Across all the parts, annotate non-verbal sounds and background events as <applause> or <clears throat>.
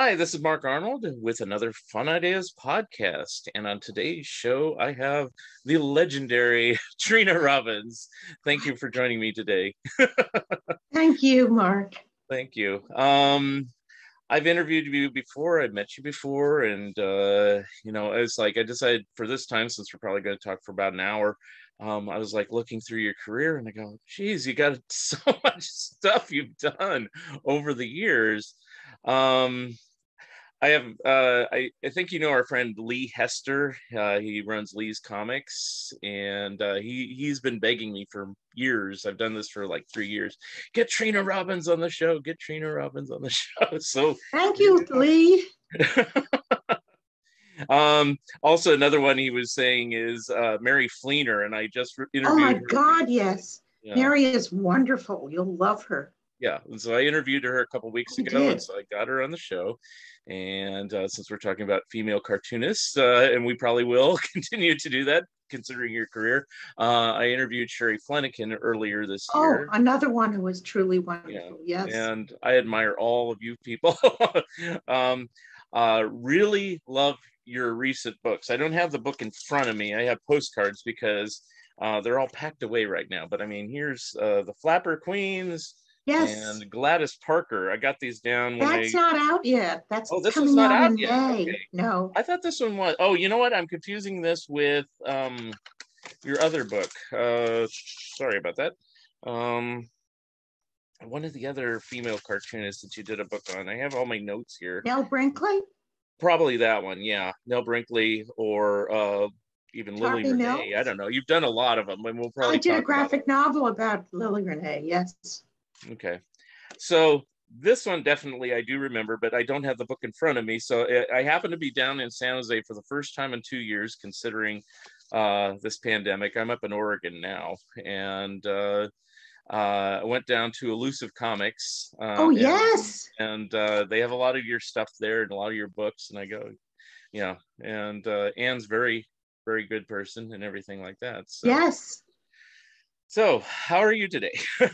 Hi, this is Mark Arnold with another Fun Ideas podcast. And on today's show, I have the legendary <laughs> Trina Robbins. Thank you for joining me today. <laughs> Thank you, Mark. Thank you. Um, I've interviewed you before, I've met you before, and uh, you know, it's like I decided for this time, since we're probably going to talk for about an hour, um, I was like looking through your career and I go, geez, you got <laughs> so much stuff you've done over the years. Um, I have, uh, I, I think you know our friend Lee Hester. Uh, he runs Lee's Comics, and uh, he he's been begging me for years. I've done this for like three years. Get Trina Robbins on the show. Get Trina Robbins on the <laughs> show. So thank you, Lee. <laughs> um, also, another one he was saying is uh, Mary Fleener, and I just interviewed. Oh my her. God, yes, yeah. Mary is wonderful. You'll love her yeah and so i interviewed her a couple weeks ago and so i got her on the show and uh, since we're talking about female cartoonists, uh, and we probably will <laughs> continue to do that considering your career, uh, I interviewed Shary Flenniken earlier this oh, year. Oh, another one who was truly wonderful. Yeah. Yes. And I admire all of you people. <laughs> um, uh, really love your recent books. I don't have the book in front of me. I have postcards because uh, they're all packed away right now. But I mean, here's uh, the Flapper Queens. Yes. And Gladys Parker. I got these down. That's not out yet. That's oh, this is not out, out yet. Okay. No. I thought this one was. Oh, you know what? I'm confusing this with um, your other book. Uh, sorry about that. Um, one of the other female cartoonists that you did a book on. I have all my notes here. Nell Brinkley. Probably that one. Yeah, Nell Brinkley or uh, even Lily Renee. Mills. I don't know. You've done a lot of them, and we'll probably. I did a graphic novel about Lily Renee. Yes. Okay. So this one definitely I do remember, but I don't have the book in front of me. So I happen to be down in San Jose for the first time in two years, considering uh, this pandemic. I'm up in Oregon now, and uh, uh, I went down to Illusive Comics. Uh, oh and, yes, and uh, they have a lot of your stuff there and a lot of your books. And I go, yeah, and uh, Anne's very, very good person and everything like that. So. Yes. So, how are you today? <laughs>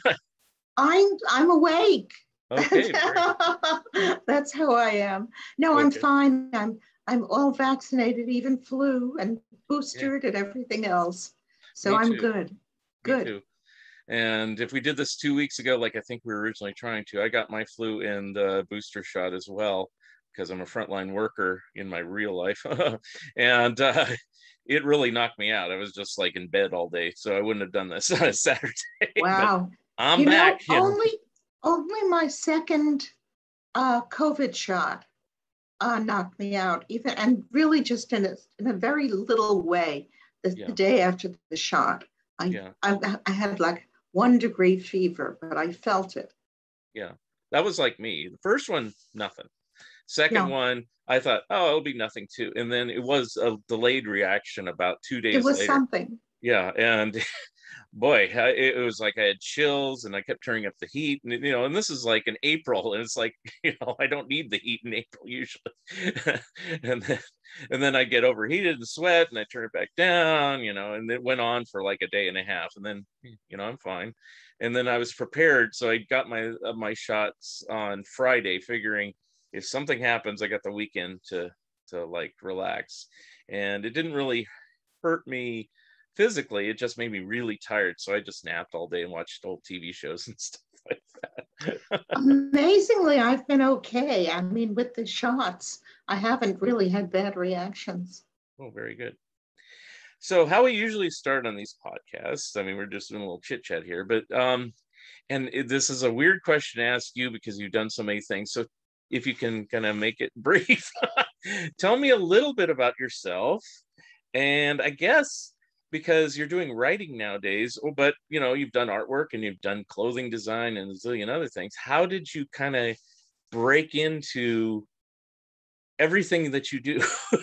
I'm I'm awake. Okay. <laughs> That's how I am. No, okay. I'm fine. I'm I'm all vaccinated, even flu and boosted yeah. and everything else. So I'm good. Good. And if we did this two weeks ago, like I think we were originally trying to, I got my flu and the booster shot as well because I'm a frontline worker in my real life. <laughs> and uh, it really knocked me out. I was just like in bed all day. So I wouldn't have done this <laughs> on a Saturday. Wow. I'm you back. Know, <laughs> only only my second uh, COVID shot uh, knocked me out, even and really just in a in a very little way. The, yeah. the day after the shot, I, yeah. I I had like one degree fever, but I felt it. Yeah, that was like me. The first one, nothing. Second no. one, I thought, oh, it'll be nothing too. And then it was a delayed reaction about two days. It was later. something. Yeah, and <laughs> boy, it was like I had chills and I kept turning up the heat, and you know, and this is like in April, and it's like <laughs> you know, I don't need the heat in April usually, <laughs> and then and then I get overheated and sweat, and I turn it back down, you know, and it went on for like a day and a half, and then you know I'm fine, and then I was prepared, so I got my uh, my shots on Friday, figuring if something happens, I got the weekend to to like relax, and it didn't really hurt me physically it just made me really tired so i just napped all day and watched old tv shows <laughs> and stuff like that. <laughs> Amazingly i've been okay. I mean with the shots i haven't really had bad reactions. Oh very good. So how we usually start on these podcasts i mean we're just doing a little chit chat here but um and this is a weird question to ask you because you've done so many things so if you can kind of make it <laughs> brief tell me a little bit about yourself and i guess because you're doing writing nowadays oh, but you know you've done artwork and you've done clothing design and a zillion other things. How did you kind of break into everything that you do? For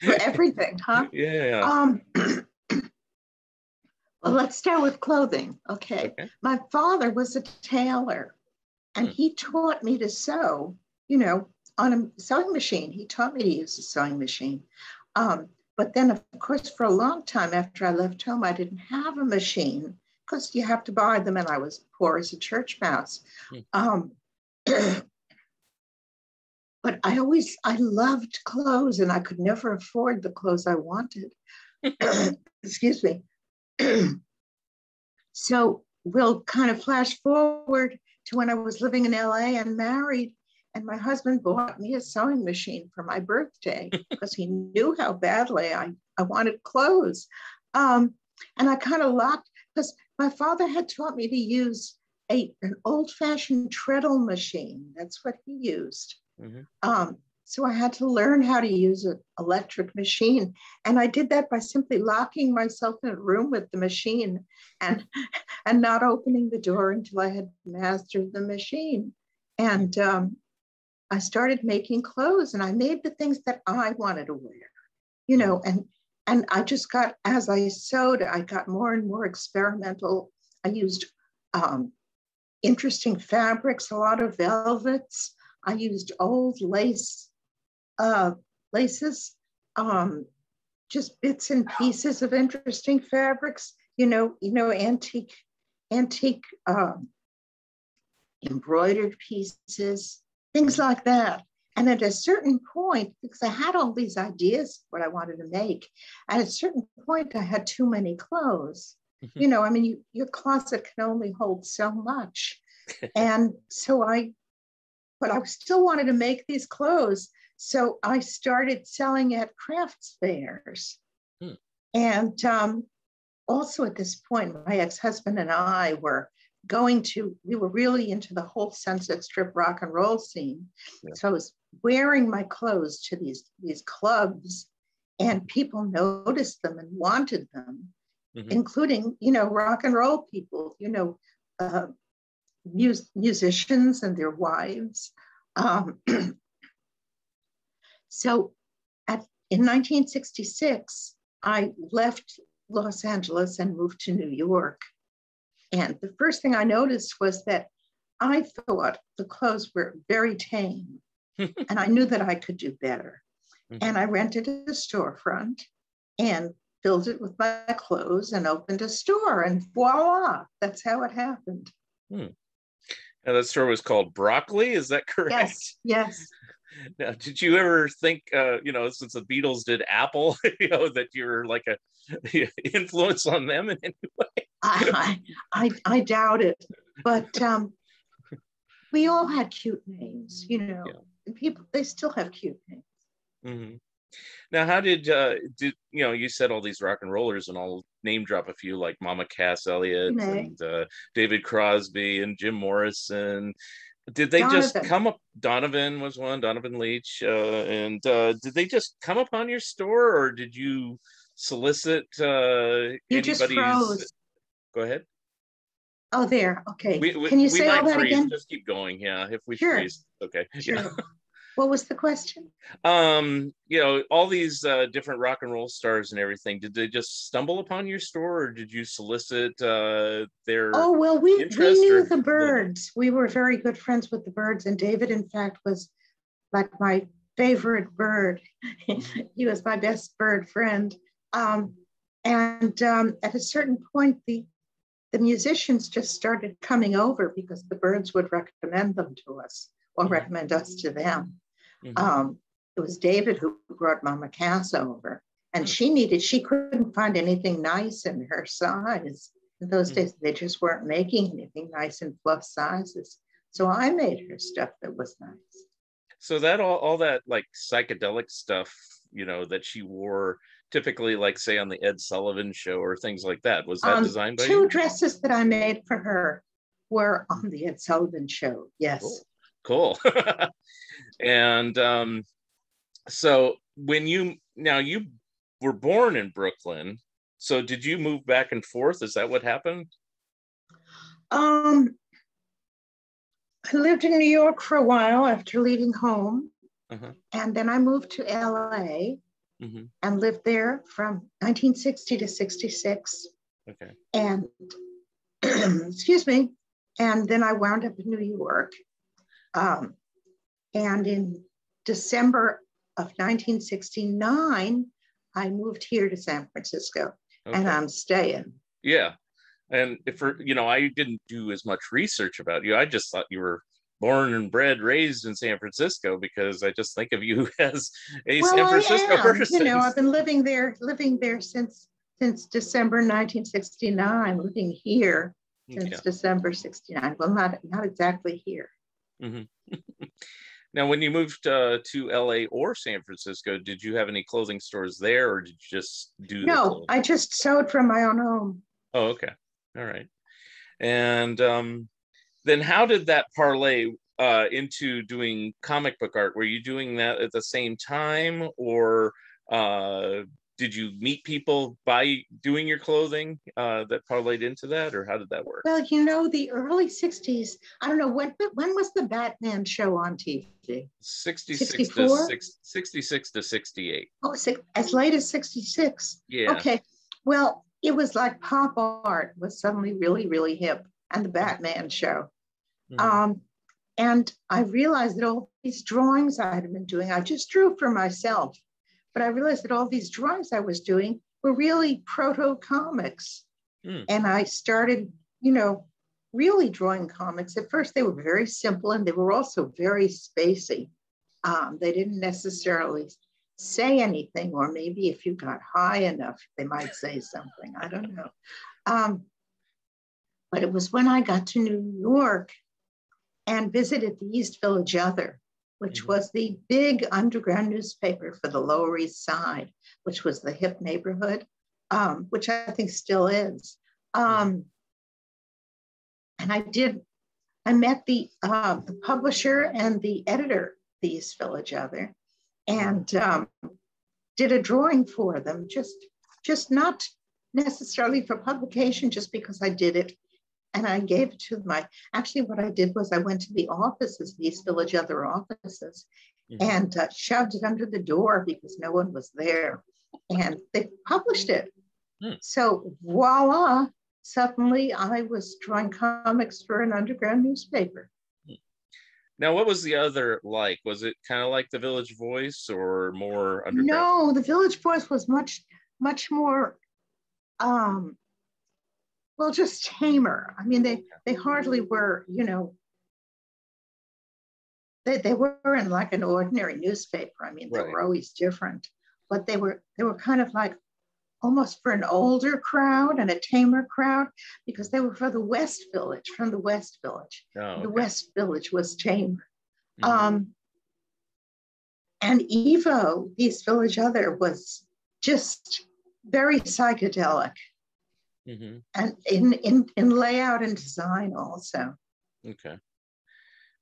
<laughs> everything huh? Yeah. Um <clears throat> well let's start with clothing okay, okay. my father was a tailor and hmm. he taught me to sew you know on a sewing machine. He taught me to use a sewing machine. Um, but then, of course, for a long time after I left home, I didn't have a machine because you have to buy them, and I was poor as a church mouse. Hmm. Um, but <clears throat> but I always I loved clothes and I could never afford the clothes I wanted. <clears throat> <clears throat> Excuse me. so we'll kind of flash forward to when I was living in LA and married, and my husband bought me a sewing machine for my birthday <laughs> because he knew how badly I, I wanted clothes. Um, and I kind of locked because my father had taught me to use a, an old fashioned treadle machine. That's what he used. Mm-hmm. Um, so I had to learn how to use an electric machine. And I did that by simply locking myself in a room with the machine and, <laughs> and not opening the door until I had mastered the machine. And um, I started making clothes and I made the things that I wanted to wear, you know, and and I just got as I sewed, I got more and more experimental. I used um, interesting fabrics, a lot of velvets. I used old lace uh, laces, um, just bits and pieces of interesting fabrics. You know, you know, antique, antique um, embroidered pieces, things like that. And at a certain point, because I had all these ideas what I wanted to make, at a certain point, I had too many clothes. Mm-hmm. You know, I mean, you, your closet can only hold so much. <laughs> and so I, but I still wanted to make these clothes. So I started selling at crafts fairs. Hmm. And um, also at this point, my ex husband and I were going to, we were really into the whole Sunset Strip rock and roll scene. Yeah. So I was wearing my clothes to these, these clubs, and people noticed them and wanted them, mm-hmm. including, you know, rock and roll people, you know, uh, mus- musicians and their wives. Um, <clears throat> So at, in 1966, I left Los Angeles and moved to New York. And the first thing I noticed was that I thought the clothes were very tame. <laughs> and I knew that I could do better. Mm-hmm. And I rented a storefront and filled it with my clothes and opened a store. And voila, that's how it happened. Hmm. And that store was called Broccoli, is that correct? Yes, yes. <laughs> Now, did you ever think, uh, you know, since the Beatles did Apple, <laughs> you know, that you're like a <laughs> influence on them in any way? I, I, I doubt it, but um, we all had cute names, you know. Yeah. People, they still have cute names. Mm-hmm. Now, how did uh, did you know? You said all these rock and rollers, and I'll name drop a few like Mama Cass Elliot and uh, David Crosby and Jim Morrison did they Donovan. just come up? Donovan was one, Donovan Leitch, uh, and uh, did they just come upon your store, or did you solicit uh, you just froze. Go ahead. Oh, there. Okay. We, we, Can you say all that freeze. again? Just keep going. Yeah, if we sure. freeze. Okay. Sure. Yeah. What was the question? Um, you know, all these uh, different rock and roll stars and everything. Did they just stumble upon your store, or did you solicit uh, their? Oh well, we we knew the Byrds. We were very good friends with the Byrds, and David, in fact, was like my favorite bird. <laughs> he was my best bird friend. Um, and um, at a certain point, the the musicians just started coming over because the Byrds would recommend them to us or mm-hmm. recommend us to them. Mm-hmm. Um, it was David who brought Mama Cass over, and mm-hmm. she needed, she couldn't find anything nice in her size. In those mm-hmm. days, they just weren't making anything nice in fluff sizes. So I made her stuff that was nice. So that all, all that like psychedelic stuff, you know, that she wore typically like say on the Ed Sullivan show or things like that. Was that um, designed by two you? dresses that I made for her were on the Ed Sullivan show. Yes. Cool. Cool. <laughs> and um, so when you now you were born in Brooklyn, so did you move back and forth? Is that what happened? Um, I lived in New York for a while after leaving home, uh-huh. and then I moved to LA mm-hmm. and lived there from 1960 to 66. Okay. And <clears throat> excuse me, and then I wound up in New York. Um, and in December of 1969, I moved here to San Francisco okay. and I'm staying. Yeah. And if for, you know, I didn't do as much research about you. I just thought you were born and bred, raised in San Francisco because I just think of you <laughs> as a well, San Francisco person. You know, I've been living there, living there since since December 1969, living here since yeah. December 69. Well, not not exactly here. Mm-hmm. <laughs> now, when you moved uh, to LA or San Francisco, did you have any clothing stores there, or did you just do? No, I just sewed from my own home. Oh, okay, all right. And um, then, how did that parlay uh, into doing comic book art? Were you doing that at the same time, or uh, did you meet people by doing your clothing uh, that parlayed into that, or how did that work? Well, you know, the early '60s. I don't know when. When was the Batman show on TV? 66 to 66 to 68. Oh, as late as 66. Yeah. Okay. Well, it was like pop art was suddenly really, really hip, and the Batman show. Mm-hmm. Um, and I realized that all these drawings I had been doing, I just drew for myself but I realized that all these drawings I was doing were really proto comics. Mm. And I started, you know, really drawing comics. At first, they were very simple and they were also very spacey. Um, they didn't necessarily say anything, or maybe if you got high enough, they might say something. I don't know. Um, but it was when I got to New York and visited the East Village Other which mm-hmm. was the big underground newspaper for the Lower East Side, which was the hip neighborhood, um, which I think still is. Um, and I did, I met the, uh, the publisher and the editor, the East Village Other, and um, did a drawing for them, just, just not necessarily for publication, just because I did it and I gave it to my, actually what I did was I went to the offices, East Village other offices, mm-hmm. and uh, shoved it under the door because no one was there. And they published it. Mm. So voila, suddenly I was drawing comics for an underground newspaper. Hmm. Now, what was the other like? Was it kind of like the Village Voice or more underground? No, the Village Voice was much, much more um, well, just tamer. I mean, they they hardly were, you know, they, they weren't like an ordinary newspaper. I mean, they right. were always different, but they were they were kind of like almost for an older crowd and a tamer crowd because they were for the West Village, from the West Village. Oh, okay. The West Village was tamer. Mm-hmm. Um, and Evo, East Village Other, was just very psychedelic mm-hmm. and in, in in layout and design also. Okay.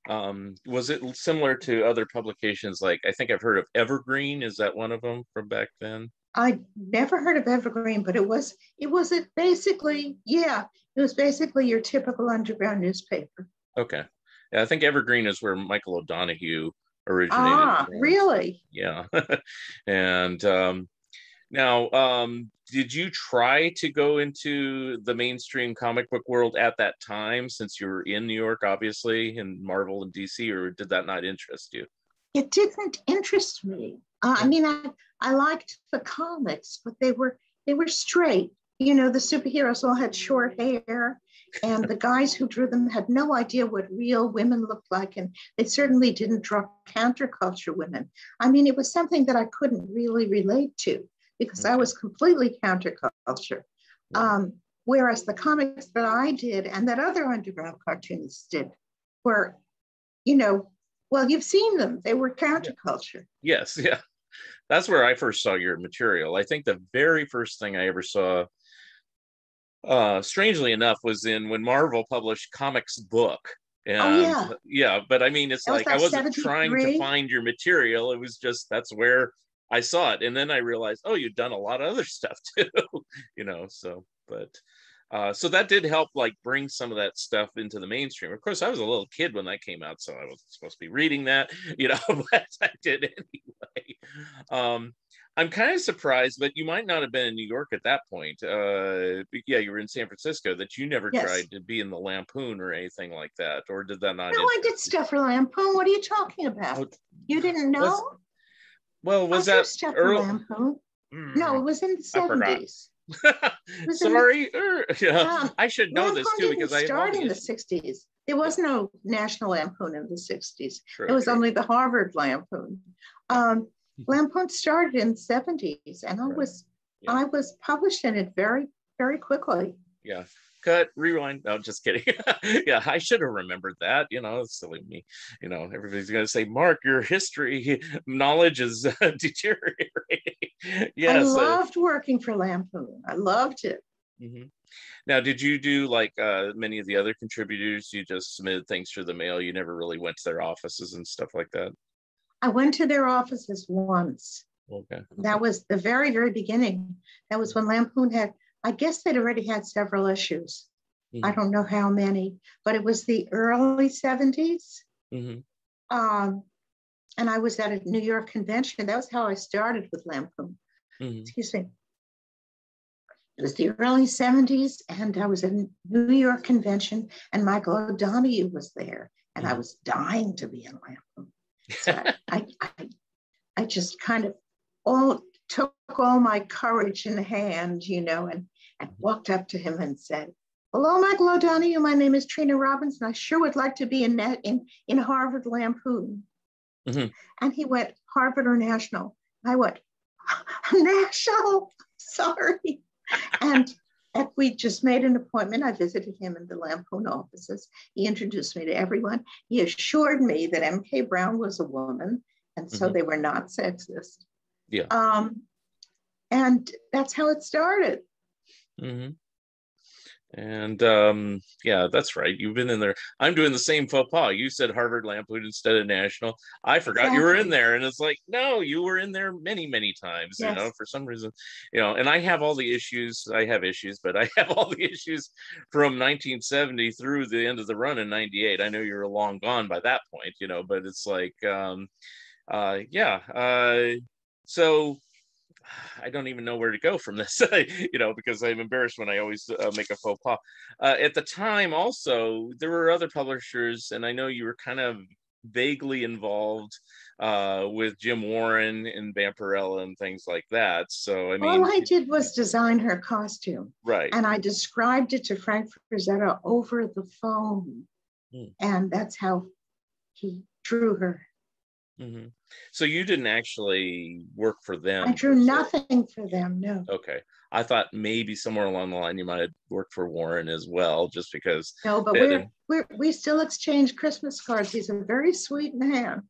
Um, was it similar to other publications? Like I think I've heard of Evergreen. Is that one of them from back then? I never heard of Evergreen, but it was it was it basically yeah it was basically your typical underground newspaper. Okay, yeah, I think Evergreen is where Michael O'Donoghue originated. Ah, from. really? Yeah, <laughs> and um, now, um, did you try to go into the mainstream comic book world at that time since you were in New York, obviously, in Marvel and DC, or did that not interest you? It didn't interest me. Uh, I mean, I, I liked the comics, but they were they were straight. You know, the superheroes all had short hair, and the <laughs> guys who drew them had no idea what real women looked like, and they certainly didn't draw counterculture women. I mean, it was something that I couldn't really relate to because I was completely counterculture. Um, whereas the comics that I did and that other underground cartoonists did were, you know, well, you've seen them. They were counterculture. Yes, <laughs> yeah. That's where I first saw your material. I think the very first thing I ever saw, uh, strangely enough, was in when Marvel published Comix Book. And, oh yeah, yeah. But I mean, it's like, like I wasn't 73? trying to find your material. It was just that's where I saw it and then I realized, oh, you've done a lot of other <laughs> stuff too, you know. So, but uh, so that did help like bring some of that stuff into the mainstream. Of course, I was a little kid when that came out, so I wasn't supposed to be reading that, <laughs> you know, <laughs> but I did anyway. Um, I'm kind of surprised, but you might not have been in New York at that point. Uh, yeah, you were in San Francisco. That you never yes. tried to be in the Lampoon or anything like that, or did that not? No, I did stuff for Lampoon. What are you talking about? Oh, you didn't know? Well, was that early? Mm, no, it was in <laughs> the seventies. Sorry, er, yeah, um, I should know Lampoon this too because I started in the '60s. There was no National Lampoon in the '60s. It was true. only the Harvard Lampoon. Um. <laughs> Lampoon started in the '70s, and I was yeah. I was published in it very very quickly. Yeah, cut, rewind. No, just kidding. <laughs> yeah, I should have remembered that. You know, silly me. You know, everybody's going to say, Mark, your history <laughs> knowledge is uh, <laughs> deteriorating. yes. I loved uh, working for Lampoon. I loved it. Mm-hmm. Now, did you do like uh, many of the other contributors? You just submitted things through the mail. You never really went to their offices and stuff like that. I went to their offices once. Okay. That was the very, very beginning. That was when Lampoon had I guess they'd already had several issues. Mm-hmm. I don't know how many, but it was the early 70s. Mm-hmm. Um, and I was at a New York convention. That was how I started with Lampoon. Mm-hmm. Excuse me. It was the early 70s, and I was at a New York convention, and Michael O'Donoghue was there, and I mm-hmm. was dying to be in Lampoon. So <laughs> I, I, I just kind of all took all my courage in hand, you know, and and walked up to him and said, Hello, Michael O'Donoghue. My name is Trina Robinson. I sure would like to be in, net, in, in Harvard Lampoon. Mm-hmm. And he went, Harvard or National? I went, National, <laughs> sorry. and we just made an appointment. I visited him in the Lampoon offices. He introduced me to everyone. He assured me that MK Brown was a woman, and so mm-hmm. they were not sexist. Yeah. Um, and that's how it started. Mm-hmm. And um, yeah, that's right. You've been in there. I'm doing the same faux pas. You said Harvard Lampoon instead of National. I forgot exactly. you were in there, and it's like, no, you were in there many, many times. Yes. You know, for some reason, you know. And I have all the issues. I have issues, but I <laughs> have all the issues from 1970 through the end of the run in '98. I know you're long gone by that point, you know, but it's like, um, uh, yeah. Uh, so <sighs> I don't even know where to go from this, <laughs> you know, because I'm embarrassed when I always uh, make a faux pas. Uh, at the time, also, there were other publishers, and I know you were kind of vaguely involved uh, with Jim Warren and Vampirella and things like that. So, I mean, all I did was design her costume. Right. And I described it to Frank Frazetta over the phone. Hmm. And that's how he drew her. Mm-hmm. So you didn't actually work for them. I drew nothing for them. No. Okay. I thought maybe somewhere along the line you might have worked for Warren as well, just because. No, but we're, we're, we still exchange Christmas cards. He's a very sweet man.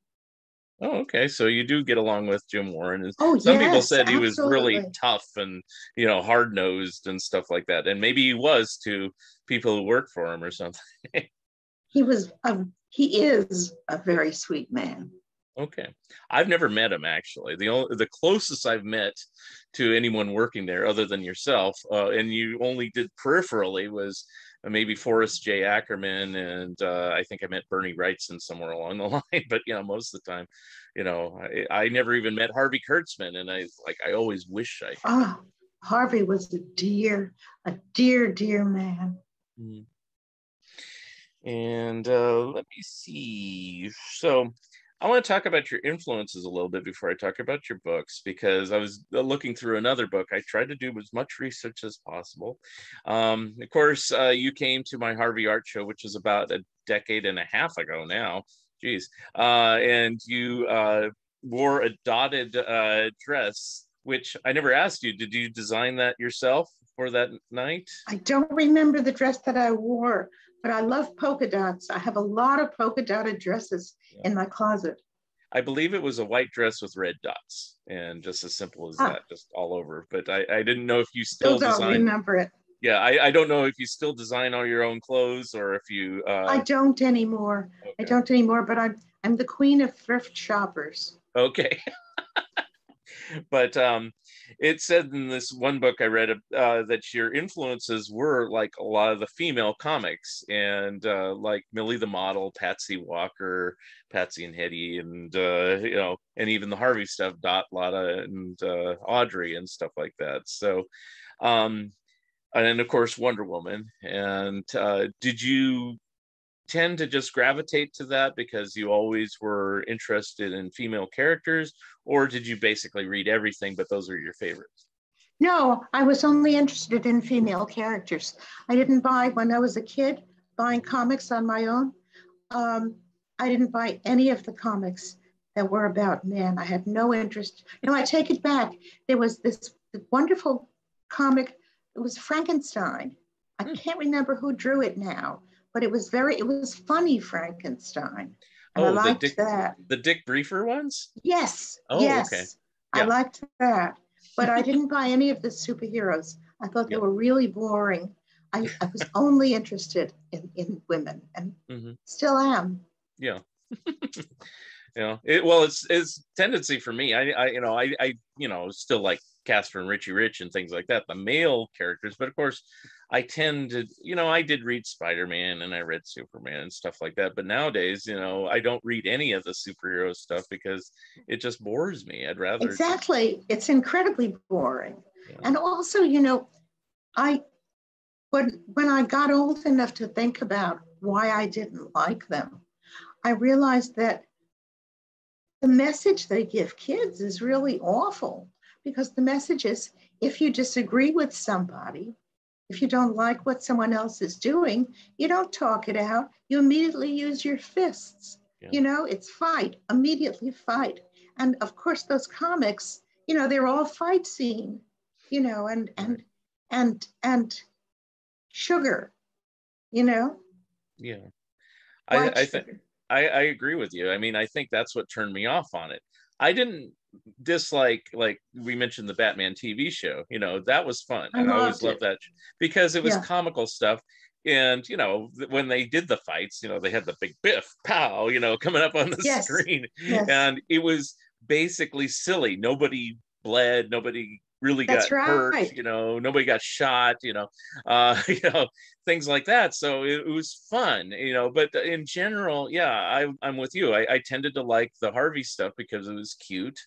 Oh, okay. So you do get along with Jim Warren. Oh, Some yes, people said absolutely. he was really tough and you know hard nosed and stuff like that, and maybe he was to people who worked for him or something. <laughs> he was. A, he is a very sweet man. Okay, I've never met him actually. The only the closest I've met to anyone working there, other than yourself, uh, and you only did peripherally, was uh, maybe Forrest J. Ackerman, and uh, I think I met Bernie Wrightson somewhere along the <laughs> line. But you know, most of the time, you know, I, I never even met Harvey Kurtzman, and I like I always wish I. Ah, oh, Harvey was a dear, a dear, dear man. Mm-hmm. And uh, let me see. So I want to talk about your influences a little bit before I talk about your books because I was uh, looking through another book. I tried to do as much research as possible. Um, of course, uh, you came to my Harvey Art Show, which is about a decade and a half ago now. Geez. Uh, and you uh, wore a dotted uh, dress, which I never asked you. Did you design that yourself for that night? I don't remember the dress that I wore but I love polka dots. I have a lot of polka dotted dresses yeah. in my closet. I believe it was a white dress with red dots, and just as simple as ah. that, just all over. But I, I didn't know if you still, still don't remember it. Yeah, I, I don't know if you still design all your own clothes or if you. Uh... I don't anymore. Okay. I don't anymore. But I'm I'm the queen of thrift shoppers. Okay. <laughs> but um, it said in this one book I read uh, that your influences were like a lot of the female comics and uh, like Millie the Model, Patsy Walker, Patsy and Hedy, and uh, you know, and even the Harvey stuff, Dot, Lotta, and uh, Audrey and stuff like that. So, um, and of course Wonder Woman. And uh, did you tend to just gravitate to that because you always were interested in female characters or did you basically read everything but those are your favorites No, I was only interested in female characters. I didn't buy, when I was a kid, buying comics on my own. Um, I didn't buy any of the comics that were about men. I had no interest. No, I take it back. There was this wonderful comic. It was Frankenstein. I hmm. can't remember who drew it now, but it was very, it was funny Frankenstein. And oh, I liked the Dick, that. The Dick Briefer ones? Yes. Oh, yes. Okay. Yeah. I liked that. But I <laughs> didn't buy any of the superheroes. I thought they were really boring. I, I was <laughs> only interested in, in women and mm-hmm. still am. Yeah. <laughs> you know it well it's it's tendency for me i i you know i i you know still like casper and richie rich and things like that the male characters but of course i tend to you know i did read spider-man and i read superman and stuff like that but nowadays you know i don't read any of the superhero stuff because it just bores me. I'd rather exactly. It's incredibly boring. Yeah. and also you know i when when i got old enough to think about why i didn't like them i realized that the message they give kids is really awful because the message is if you disagree with somebody, if you don't like what someone else is doing, you don't talk it out. You immediately use your fists. Yeah. You know, it's fight, immediately fight. And of course, those comics, you know, they're all fight scene, you know, and and and and sugar, you know. Yeah. I, I think I, I agree with you. I mean, I think that's what turned me off on it. I didn't dislike like we mentioned the Batman TV show. You know, that was fun. I, I always loved that because it was yeah. comical stuff. And you know, when they did the fights, you know, they had the big biff, pow, you know, <laughs> coming up on the yes. screen. Yes. And it was basically silly. Nobody bled, nobody really That's got right. hurt you know nobody got shot you know uh <laughs> you know things like that so it, it, was fun you know but in general yeah I, i'm with you I, I tended to like the harvey stuff because it was cute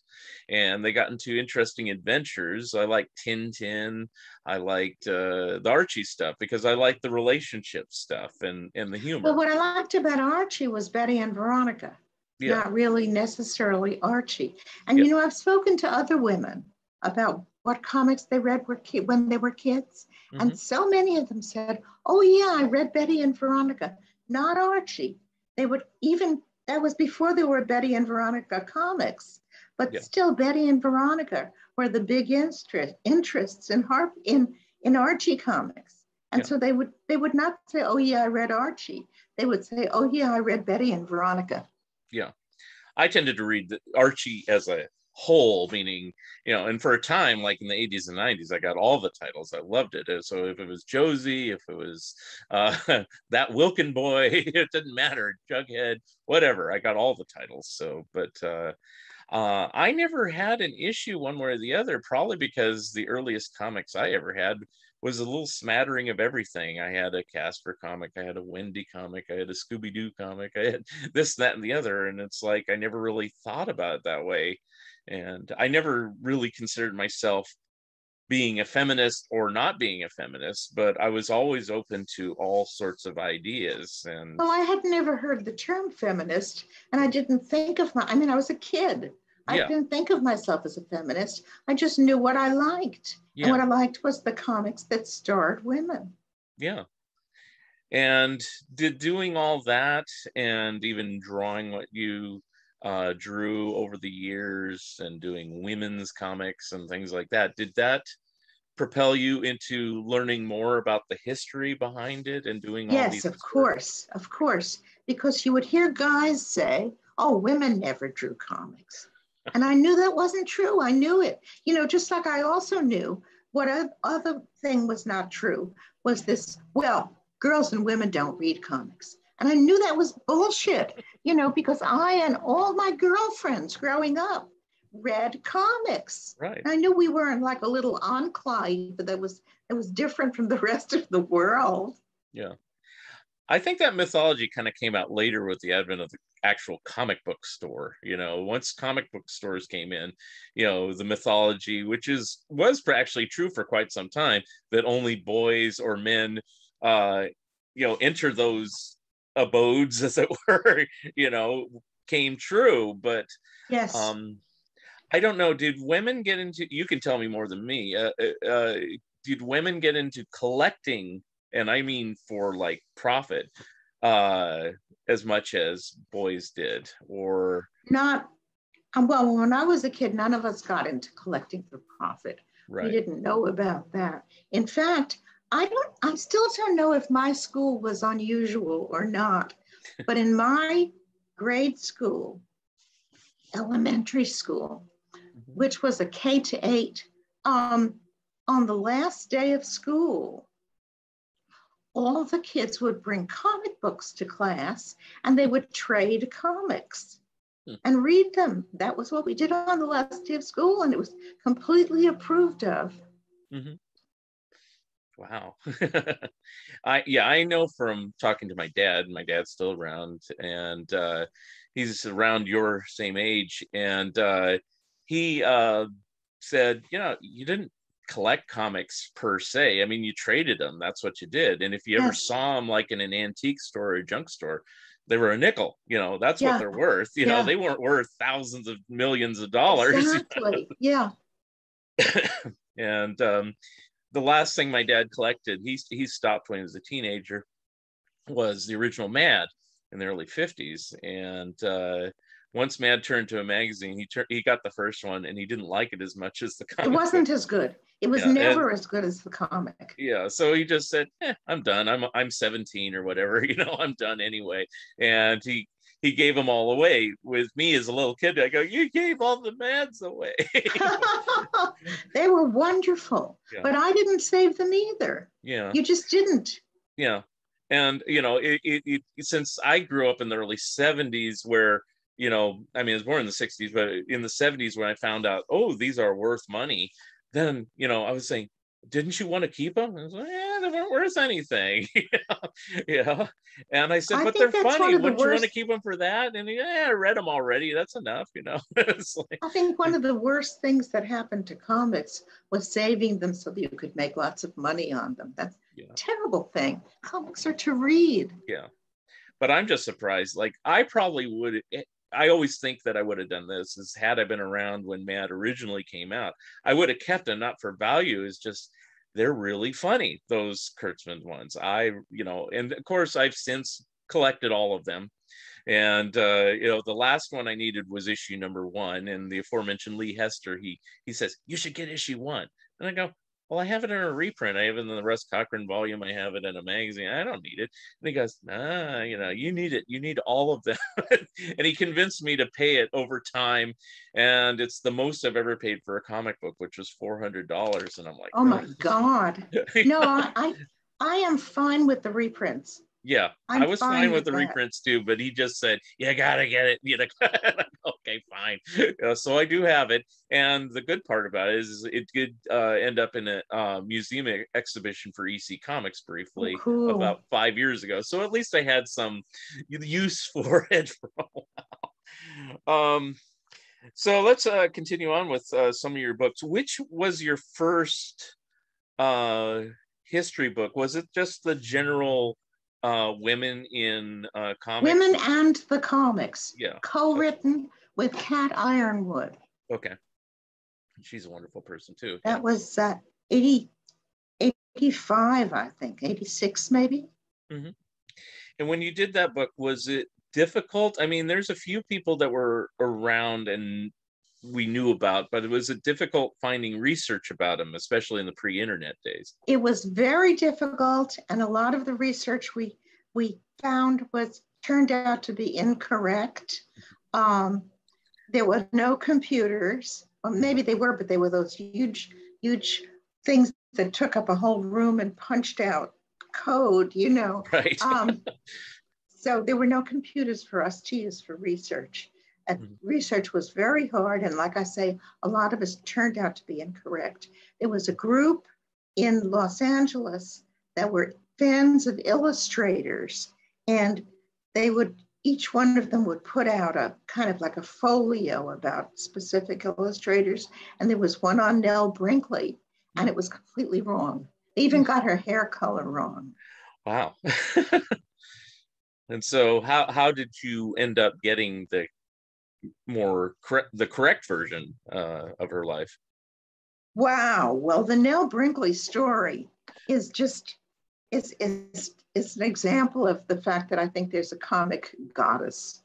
and they got into interesting adventures i liked tintin i liked uh, the archie stuff because i liked the relationship stuff and and the humor well what i liked about archie was betty and veronica yeah. not really necessarily archie and yeah. you know i've spoken to other women about what comics they read were ki- when they were kids. Mm-hmm. And so many of them said, Oh, yeah, I read Betty and Veronica, not Archie. They would even, that was before there were Betty and Veronica comics, but yeah. still, Betty and Veronica were the big interest, interests in, Harp, in, in Archie comics. And yeah. so they would they would not say, "Oh yeah, I read Archie." They would say, "Oh yeah, I read Betty and Veronica." Yeah, I tended to read Archie as a whole meaning you know and for a time like in the 80s and 90s i got all the titles i loved it so if it was josie if it was uh, <laughs> that wilkin boy <laughs> it didn't matter jughead whatever i got all the titles so but uh, uh, i never had an issue one way or the other probably because the earliest comics i ever had was a little smattering of everything. I had a Casper comic, I had a Wendy comic, I had a Scooby Doo comic, I had <laughs> this, that, and the other. And it's like I never really thought about it that way and I never really considered myself being a feminist or not being a feminist, but I was always open to all sorts of ideas. And well, I had never heard the term feminist, and I didn't think of my. I mean, I was a kid. I yeah. didn't think of myself as a feminist. I just knew what I liked, yeah. and what I liked was the comics that starred women. Yeah. And did doing all that and even drawing what you uh, drew over the years and doing women's comics and things like that. Did that propel you into learning more about the history behind it and doing yes, Yes, of course, of course, because you would hear guys say, "Oh, women never drew comics," <laughs> and I knew that wasn't true. I knew it. You know, just like I also knew what other thing was not true was this. Well, girls and women don't read comics. And I knew that was bullshit, you know, because I and all my girlfriends growing up read comics. Right. I knew we were in like a little enclave but that was that was different from the <laughs> rest of the world. Yeah. I think that mythology kind of came out later with the advent of the actual comic book store. You know, once comic book stores came in, you know, the mythology, which is was actually true for quite some time, that only boys or men, uh, you know, enter those abodes, as it <laughs> were, you know, came true. But yes, um, I don't know. Did women get into? You can tell me more than me. Uh, uh, uh, did women get into collecting, and I mean for like profit, uh, as much as boys did, or not? Um, well, when I was a kid, none of us got into collecting for profit. Right. We didn't know about that. In fact, I don't. I still don't know if my school was unusual or not. but in my grade school, elementary school, mm-hmm. which was a K to eight, um, on the last day of school, all the kids would bring comic books to class and they would trade comics hmm. and read them. That was what we did on the last day of school, and it was completely approved of. Mm-hmm. Wow. <laughs> I yeah, I know from talking to my dad. My dad's still around, and uh, he's around your same age, and uh, he uh, said, you know, you didn't collect comics per se. I mean, you traded them. That's what you did. And if you ever saw them like in an antique store or junk store, they were a nickel. You know, that's yeah. what they're worth. You yeah. know, they weren't worth thousands of millions of dollars. Exactly. yeah. <laughs> and um, the last thing my dad collected, he he stopped when he was a teenager, was the original Mad in the early 50s. And uh, once Mad turned to a magazine, he turned he got the first one and he didn't like it as much as the comic. It wasn't book. as good. It was yeah, never and, as good as the comic. Yeah, so he just said, eh, "I'm done. I'm I'm 17 or whatever. <laughs> You know, I'm done anyway." And he he gave them all away. With me as a little kid, I go, "You gave all the Mads away." <laughs> they were wonderful, yeah. but I didn't save them either. Yeah, you just didn't. Yeah, and you know, it, it, it since I grew up in the early 70s, where you know, I mean, I was born in the 60s, but in the 70s when I found out, oh, these are worth money, then, you know, I was saying, didn't you want to keep them? I was like, yeah, they weren't worth anything. <laughs> yeah. And I said, I but they're funny. Wouldn't the you want to keep them for that? And yeah, I read them already. That's enough, you know. <laughs> like... I think one of the worst things that happened to comics was saving them so that you could make lots of money on them. That's yeah. a terrible thing. Comics are to read. Yeah. But I'm just surprised. Like I probably would eh, I always think that I would have done this is had I been around when Mad originally came out, I would have kept them not for value. Is just they're really funny those Kurtzman ones. I you know, and of course I've since collected all of them, and uh, you know the last one I needed was issue number one, and the aforementioned Lee Hester he he says you should get issue one, and I go well, I have it in a reprint. I have it in the Russ Cochran volume. I have it in a magazine. I don't need it. And he goes, nah, you know, you need it. You need all of them. <laughs> and he convinced me to pay it over time. And it's the most I've ever paid for a comic book, which was $400. And I'm like, oh my oh. God. <laughs> no, I, I am fine with the reprints. Yeah, I'm i was fine, fine with, with the that. reprints too, but he just said, "You gotta get it." You know, <laughs> okay, fine. Uh, so I do have it, and the good part about it is it did uh, end up in a uh, museum exhibition for EC Comics briefly oh, cool. about five years ago. So at least I had some use <laughs> for it for a while. Um, so let's uh, continue on with uh, some of your books. Which was your first uh, history book? Was it just the general? Uh, women in uh, comics? Women and the comics. Yeah. Co-written with Cat Yronwode. Okay. She's a wonderful person too. That was uh, 80, 85, I think, 86 maybe. Mm-hmm. And when you did that book, was it difficult? I mean, there's a few people that were around and we knew about, but it was a difficult finding research about him, especially in the pre-internet days. It was very difficult, and a lot of the research we we found was turned out to be incorrect. Um, there were no computers. Well, maybe they were, but they were those huge, huge things that took up a whole room and punched out code, you know. Right. um, <laughs> so there were no computers for us to use for research. And mm-hmm. research was very hard. And like I say, a lot of us turned out to be incorrect. There was a group in Los Angeles that were fans of illustrators, and they would, each one of them would put out a kind of like a folio about specific illustrators. And there was one on Nell Brinkley, and it was completely wrong. They even got her hair color wrong. Wow. <laughs> and so how how did you end up getting the more correct the correct version uh, of her life. Wow. Well, the Nell Brinkley story is just is is is an example of the fact that I think there's a comic goddess,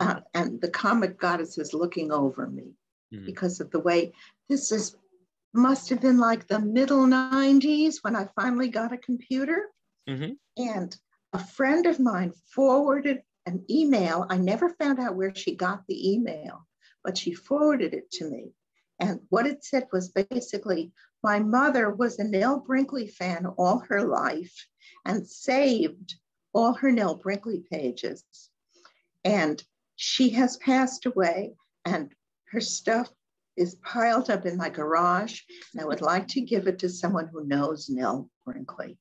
uh, and the comic goddess is looking over me mm-hmm. because of the way this is must have been like the middle 90s when I finally got a computer. Mm-hmm. And a friend of mine forwarded an email. I never found out where she got the email, but she forwarded it to me. And what it said was basically my mother was a Nell Brinkley fan all her life and saved all her Nell Brinkley pages. And she has passed away, and her stuff is piled up in my garage. And I would like to give it to someone who knows Nell Brinkley.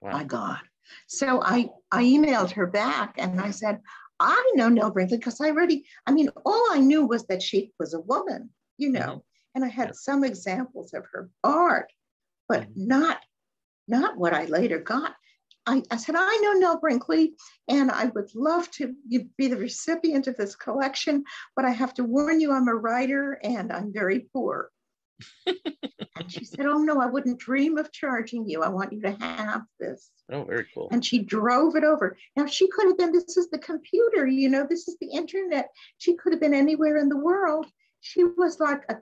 Wow. My God. So I, I emailed her back and I said, I know Nell Brinkley because I already, I mean, all I knew was that she was a woman, you know, mm-hmm. and I had some examples of her art, but mm-hmm. not, not what I later got. I, I, said, I know Nell Brinkley, and I would love to be the recipient of this collection, but I have to warn you, I'm a writer and I'm very poor and she said, Oh, no, I wouldn't dream of charging you. I want you to have this. Oh, very cool. And she drove it over. Now, she could have been, this is the computer, you know, this is the internet. She could have been anywhere in the world. She was like a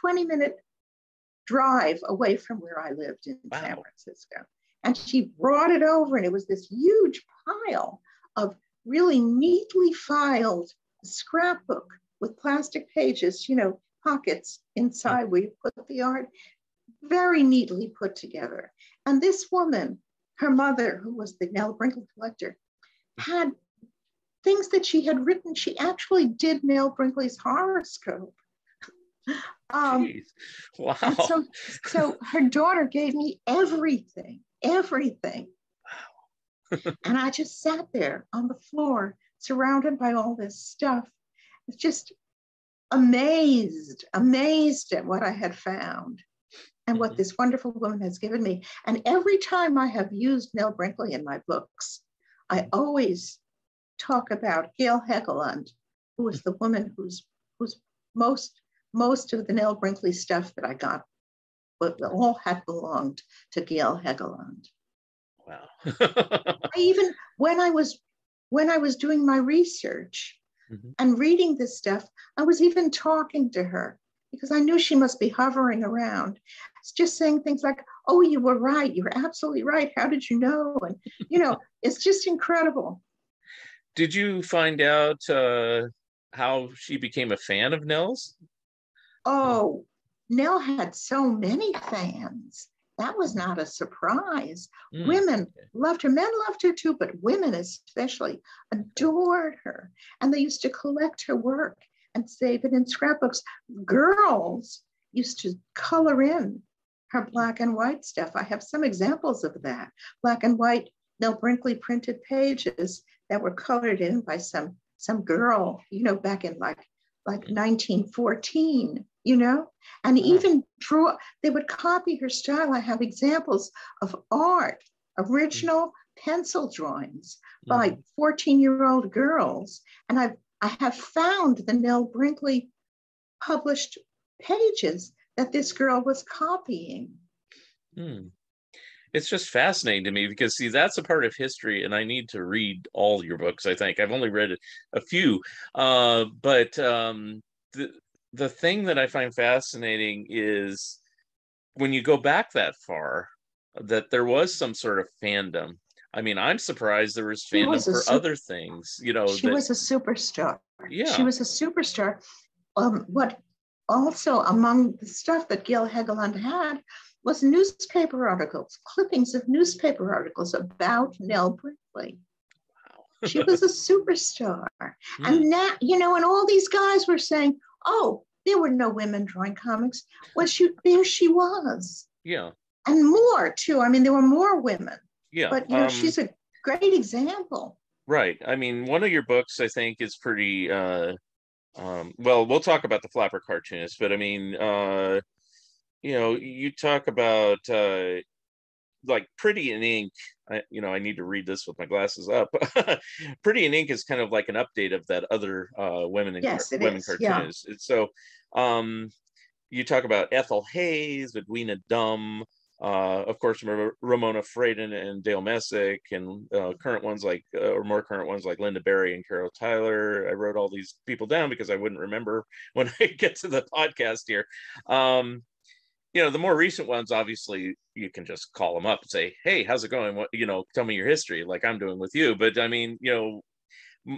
20 minute drive away from where I lived in wow. San Francisco. And she brought it over, and it was this huge pile of really neatly filed scrapbook with plastic pages, you know, pockets inside where you put the art, very neatly put together. And this woman, her mother, who was the Nell Brinkley collector, had things that she had written. She actually did Nell Brinkley's horoscope. <laughs> Um, wow. so, so her daughter gave me everything, everything. Wow. and I just sat there on the floor, surrounded by all this stuff. It's just amazed, amazed at what I had found and what mm-hmm. this wonderful woman has given me. And every time I have used Nell Brinkley in my books, I always talk about Gail Hegeland, who was the woman who's who's most most of the Nell Brinkley stuff that I got, but all had belonged to Gail Hegeland. Wow. I even when I was when I was doing my research, mm-hmm. and reading this stuff. I was even talking to her because I knew she must be hovering around, just saying things like, Oh, you were right. You were absolutely right. How did you know? And, you know, <laughs> it's just incredible. Did you find out uh, how she became a fan of Nell's? Oh, Nell had so many fans that was not a surprise. Mm. Women loved her, men loved her too, but women especially adored her. And they used to collect her work and save it in scrapbooks. Girls used to color in her black and white stuff. I have some examples of that. Black and white Nell Brinkley printed pages that were colored in by some some girl, you know, back in like like 1914 you know? And even draw they would copy her style. I have examples of art original pencil drawings by 14 year old girls. And i've i have found the nell brinkley published pages that this girl was copying. Hmm. it's just fascinating to me because see that's a part of history and i need to read all your books i think. I've only read a few. Uh, but um, the, the thing that I find fascinating is when you go back that far, that there was some sort of fandom. I mean, I'm surprised there was fandom was for other things. You know, she that, was a superstar. Yeah, she was a superstar. Um, what also among the stuff that Gail Hegeland had was newspaper articles, clippings of newspaper articles about Nell Brinkley. Wow. she was a <laughs> superstar. And that you know, and all these guys were saying, oh, there were no women drawing comics. Well, she there she was. Yeah. And more too. I mean, there were more women. Yeah. But you know, um, she's a great example. Right. I mean, one of your books I think is pretty uh um well, we'll talk about the flapper cartoonist, but I mean uh you know, you talk about uh like Pretty in Ink. I, you know, I need to read this with my glasses up. <laughs> Pretty in Ink is kind of like an update of that other uh, women in yes, car- women is. cartoonist. Yeah. So, um, you talk about Ethel Hayes, Edwina Dumm, uh, of course, Ramona Fradon and Dale Messick, and uh, current ones like, uh, or more current ones like Lynda Barry and Carol Tyler. I wrote all these people down because I wouldn't remember <laughs> when I get to the podcast here. Um, you know, the more recent ones, obviously, you can just call them up and say, "Hey, how's it going? What, you know, tell me your history," like I'm doing with you. But I mean, you know,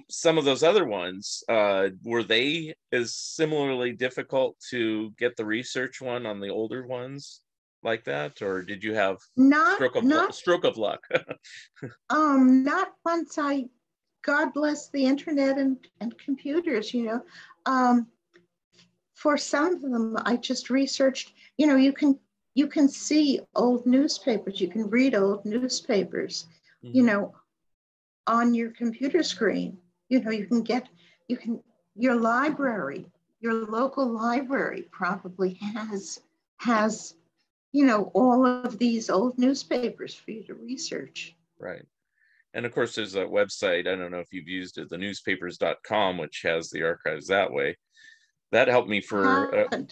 some of those other ones uh, were they as similarly difficult to get the research one on the older ones like that, or did you have not stroke of not, stroke of luck? <laughs> um, not once I, God bless the internet and and computers. You know, um, for some of them, I just researched. You know, you can you can see old newspapers, you can read old newspapers. Mm-hmm. You know, on your computer screen. You know, you can get you can your library, your local library probably has has you know, all of these old newspapers for you to research. Right. And of course, there's a website. I don't know if you've used it, the newspapers.com, which has the archives that way. That helped me for. Uh,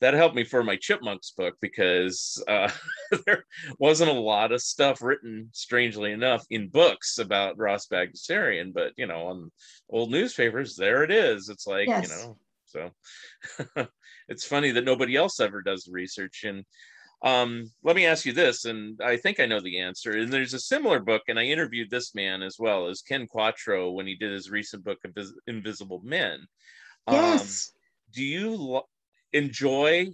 that helped me for my chipmunks book because uh, <laughs> there wasn't a lot of stuff written strangely enough in books about ross bagdasarian but you know on old newspapers there it is it's like yes. you know so <laughs> it's funny that nobody else ever does research and um, let me ask you this, and I think I know the answer. And there's a similar book, and I interviewed this man as well as Ken Quattro when he did his recent book, Invis- Invisible Men. Um, yes. Do you enjoy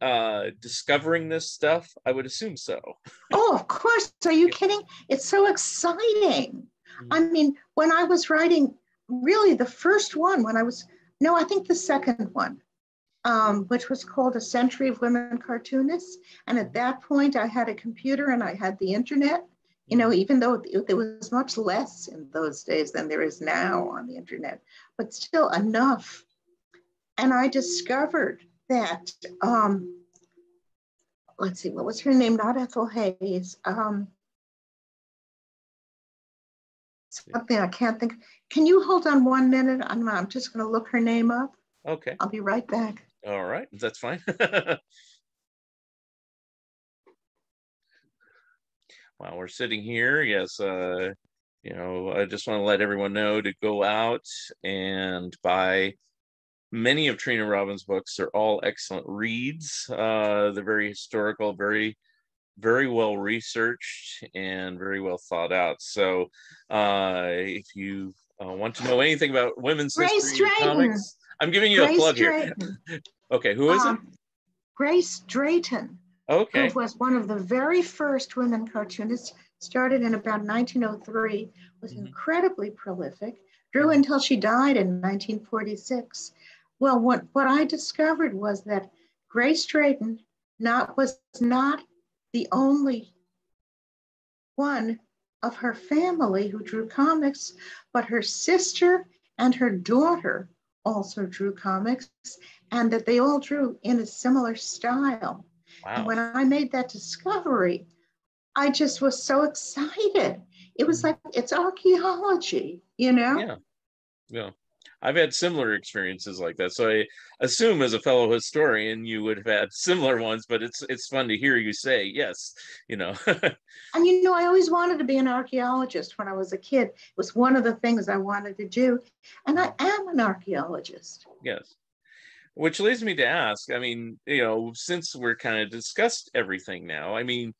uh, discovering this stuff? I would assume so. oh, of course. Are you kidding? It's so exciting. Mm-hmm. I mean, when I was writing, really the first one, when I was, no, I think the second one, um, which was called A Century of Women Cartoonists. And at that point, I had a computer and I had the internet. You know, even though there was much less in those days than there is now on the internet, but still enough. And I discovered that, um, let's see, what was her name? Not Ethel Hayes. Um, something I can't think. Can you hold on one minute? I'm, I'm just going to look her name up. Okay. I'll be right back. All right, that's fine. <laughs> While we're sitting here, yes, uh, you know, I just want to let everyone know to go out and buy many of Trina Robbins' books. They're all excellent reads. Uh, they're very historical, very, very well researched, and very well thought out. So, uh, if you uh, want to know anything about women's Grace history comics, I'm giving you Grace a plug Drayton. here. <laughs> okay, who is um, it? Grace Drayton. Okay. Who was one of the very first women cartoonists, started in about 1903, was mm-hmm. incredibly prolific, drew until she died in 1946. Well, what, what I discovered was that Grace Drayton not, was not the only one of her family who drew comics, but her sister and her daughter also drew comics and that they all drew in a similar style. Wow. And when I made that discovery, I just was so excited. It was mm-hmm. like it's archaeology, you know? Yeah. Yeah. I've had similar experiences like that. So I assume as a fellow historian you would have had <laughs> similar ones, but it's it's fun to hear you say yes, you know. <laughs> and you know, I always wanted to be an archaeologist when I was a kid. It was one of the things I wanted to do. And I am an archaeologist. Yes. Which leads me to ask, I mean, you know, since we're kind of discussed everything now, I mean,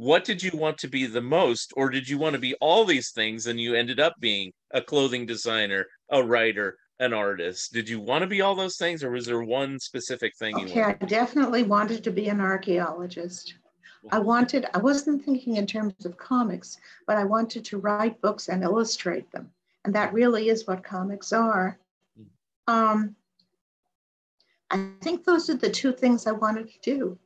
what did you want to be the most or did you want to be all these things and you ended up being a clothing designer a writer an artist? Did you want to be all those things or was there one specific thing okay i definitely wanted to be an archaeologist. I wanted i wasn't thinking in terms of comics but i wanted to write books and illustrate them. And that really is what comics are. Hmm. um, i think those are the two things i wanted to do.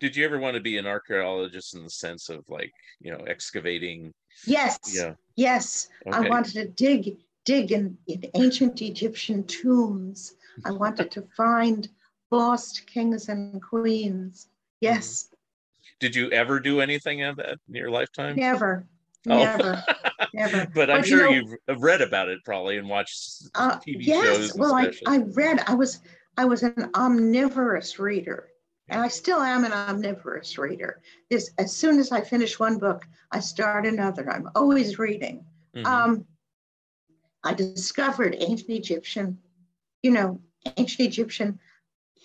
Did you ever want to be an archaeologist in the sense of like you know excavating? Yes. Yeah. Yes. Okay. i wanted to dig dig in, in ancient egyptian tombs i wanted to find lost kings and queens yes Did you ever do anything of that in your lifetime? Never. Oh. Never. <laughs> Never. but I'm sure you know, you've read about it probably and watched uh, TV yes, shows. well, I, I read. I was I was an omnivorous reader. And I still am an omnivorous reader. This, as soon as I finish one book, I start another. I'm always reading. Mm-hmm. Um, I discovered ancient Egyptian, you know, ancient Egyptian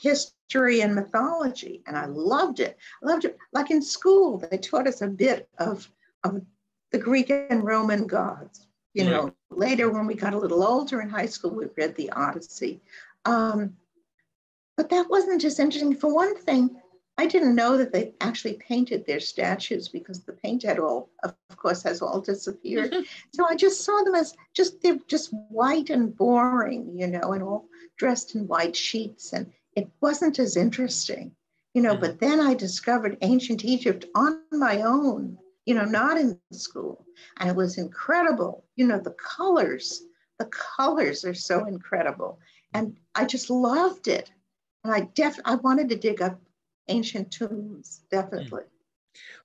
history and mythology, and I loved it. I loved it. Like in school, they taught us a bit of, of the Greek and Roman gods. You know, mm-hmm. later when we got a little older in high school, we read the Odyssey. Um, but that wasn't just interesting. For one thing, I didn't know that they actually painted their statues because the paint had all, of course, has all disappeared. <laughs> so I just saw them as just they're just white and boring, you know, and all dressed in white sheets, and it wasn't as interesting, you know. Mm-hmm. But then I discovered ancient Egypt on my own, you know, not in school, and it was incredible. You know, the colors, the colors are so incredible, and I just loved it. And I def I wanted to dig up ancient tombs, definitely.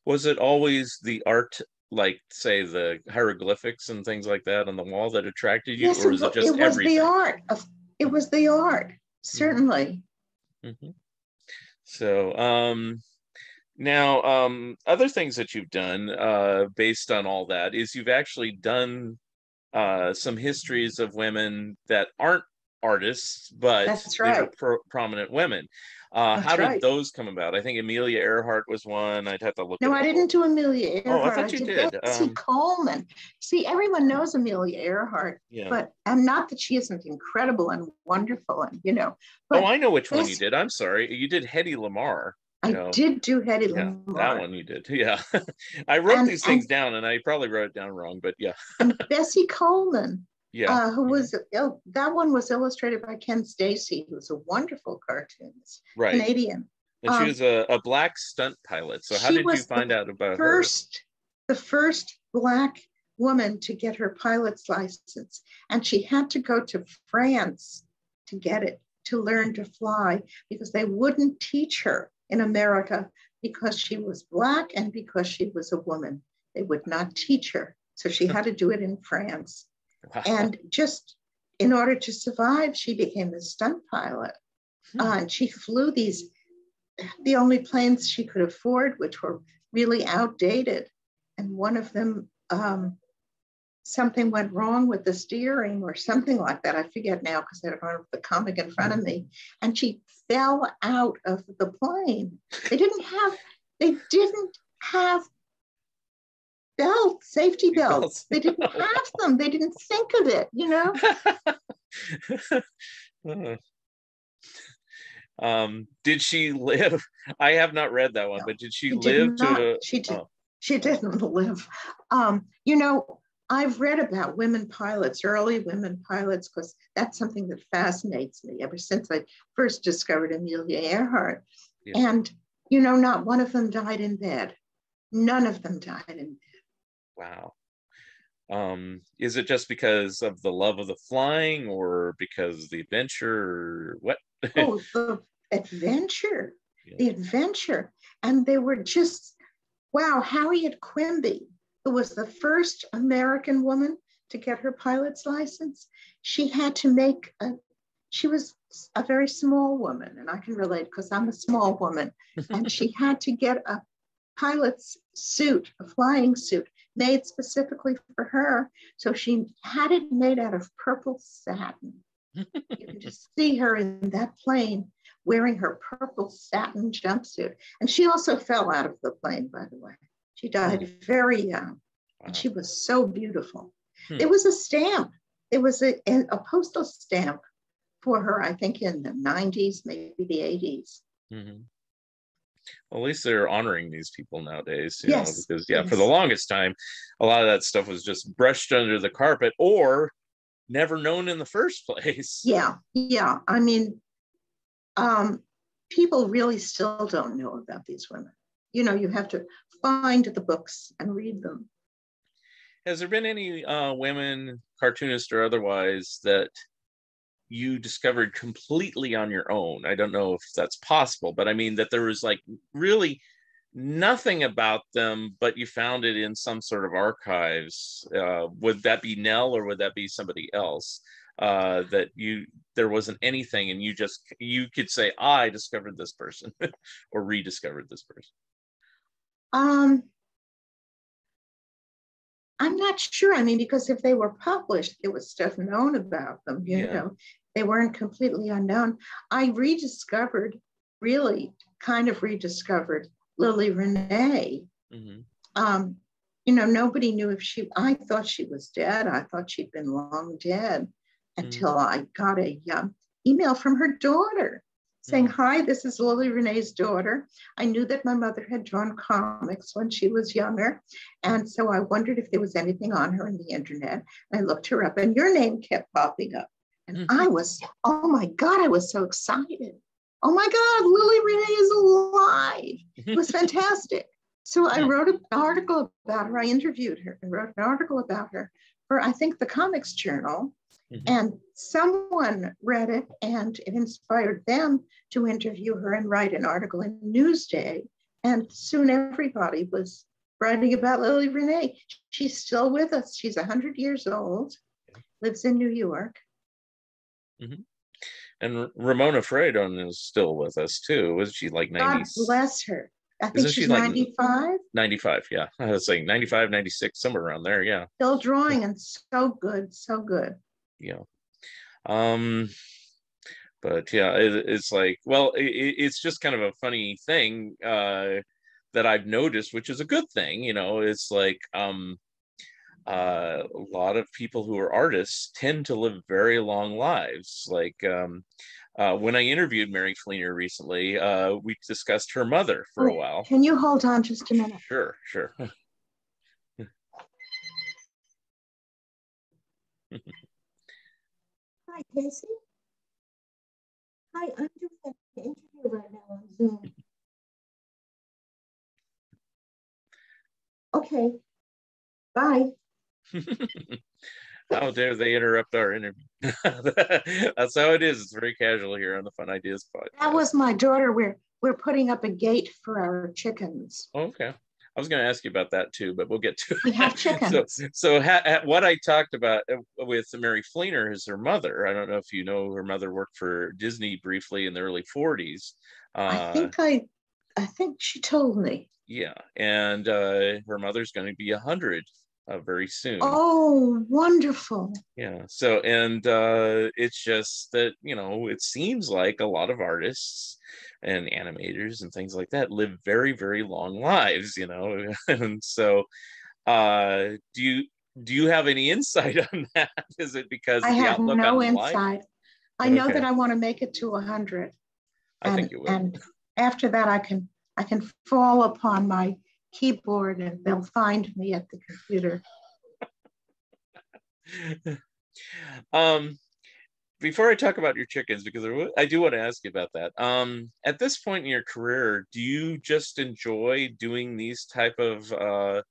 Was it always the art, like say the hieroglyphics and things like that on the wall that attracted you, yes, or was it just it was everything? the art of it was the art, certainly. Mm-hmm. So um now um other things that you've done uh based on all that is you've actually done uh some histories of women that aren't artists, but That's right. pro- prominent women. Uh, how did those come about? I think Amelia Earhart was one. I'd have to look. No, I didn't do Amelia Earhart. Oh, I thought you I did. Bessie um, Coleman. See, everyone knows Amelia Earhart, yeah. but I'm not that she isn't incredible and wonderful, and you know. oh, I know which one you did. I'm sorry, you did Hedy Lamarr. I know. did do Hedy yeah, Lamarr. That one you did. Yeah. <laughs> I wrote and, these things and, down and I probably wrote it down wrong, but yeah. and Bessie Coleman yeah. Uh, who was that one was illustrated by Ken Steacy, who's a wonderful cartoonist, right. Canadian. And um, she was a, a black stunt pilot. So how did you find out about first, her? The first black woman to get her pilot's license, and she had to go to France to get it to learn to fly because they wouldn't teach her in America because she was black and because she was a woman. They would not teach her. So she had to do it in France. And just in order to survive, she became a stunt pilot. Hmm. Uh, and she flew these, the only planes she could afford, which were really outdated. And one of them, um, something went wrong with the steering or something like that. I forget now because I don't have the comic in front of me. And she fell out of the plane. They didn't have, they didn't have belts, safety belts. They didn't <laughs> have them. They didn't think of it, you know? <laughs> um, did she live? I have not read that one, no, but did she, she live did to? she did. Oh. She didn't <laughs> live. Um, you know, I've read about women pilots, early women pilots, because that's something that fascinates me ever since I first discovered Amelia Earhart. Yeah. And, you know, not one of them died in bed. None of them died in bed. Wow. Um, is it just because of the love of the flying or because the adventure what? <laughs> oh, the adventure, yeah. the adventure. And they were just, wow, Harriet Quimby, who was the first American woman to get her pilot's license, she had to make a, she was a very small woman, and I can relate because I'm a small woman, and she <laughs> had to get a pilot's suit, a flying suit, made specifically for her. So she had it made out of purple satin. you can just see her in that plane wearing her purple satin jumpsuit. And she also fell out of the plane, by the way. She died very young, and she was so beautiful. Hmm. It was a stamp. It was a, a postal stamp for her, I think, in the 90s, maybe the 80s. Mm-hmm well, at least they're honoring these people nowadays, you yes. know, because yeah, yes. for the longest time, a lot of that stuff was just brushed under the carpet or never known in the first <laughs> place. Yeah, yeah. I mean, um, people really still don't know about these women. You know, you have to find the books and read them. Has there been any uh, women, cartoonists or otherwise, that you discovered completely on your own. I don't know if that's possible, but I mean that there was like really nothing about them, but you found it in some sort of archives. Uh, would that be Nell or would that be somebody else? Uh, that you there wasn't anything, and you just you could say I discovered this person <laughs> or rediscovered this person. Um, I'm not sure. I mean, because if they were published, there was stuff known about them. You yeah. know, they weren't completely unknown. I rediscovered, really, kind of rediscovered Lily Renee. Mm-hmm. Um, you know, nobody knew if she, I thought she was dead. I thought she'd been long dead until mm-hmm. I got a um, email from her daughter saying, mm-hmm. Hi, this is Lily Renee's daughter. I knew that my mother had drawn comics when she was younger. And so I wondered if there was anything on her in the internet. And I looked her up, and your name kept popping up. And mm-hmm. I was, oh my God, I was so excited oh my God, Lily Renee is alive. It was <laughs> fantastic. so I wrote an article about her. I interviewed her and wrote an article about her for, I think, the Comics Journal. Mm-hmm. And someone read it and it inspired them to interview her and write an article in Newsday. And soon everybody was writing about Lily Renee. She's still with us. She's 100 years old, lives in New York. Mm-hmm. And Ramona Fradon is still with us too. Was she like 90? God bless her. I think she's she 95. Like 95, yeah. I was saying 95, 96, somewhere around there, yeah. Still drawing and so good, so good. Yeah. Um, but yeah, it, it's like, well, it, it's just kind of a funny thing uh, that I've noticed, which is a good thing. You know, it's like, um, uh, a lot of people who are artists tend to live very long lives. Like um, uh, when I interviewed Mary Fleener recently, uh, we discussed her mother for a while. Can you hold on just a minute? Sure, sure. <laughs> Hi, Casey. Hi, I'm doing an interview right now on Zoom. Okay, bye. <laughs> how dare they interrupt our interview? <laughs> That's how it is. It's very casual here on the Fun Ideas podcast. That was my daughter. We're we're putting up a gate for our chickens. okay. I was going to ask you about that too, but we'll get to it. we have <laughs> chickens. So, so ha- what I talked about uh, with Mary Fleener is her mother. I don't know if you know her mother worked for Disney briefly in the early 40s. Uh, I think I, I think she told me. Yeah, and uh, her mother's going to be a hundred uh, very soon. Oh, wonderful. Yeah. So, and uh, it's just that, you know, it seems like a lot of artists and animators and things like that live very, very long lives, you know. <laughs> and so, uh, do you do you have any insight <laughs> on that? Is it because I have no insight? I know okay. that I want to make it to a hundred. I think you will. And after that, I can I can fall upon my keyboard and they'll find me at the computer. <laughs> um, before I talk about your chickens, because I do want to ask you about that. Um, at this point in your career, do you just enjoy doing these type of uh,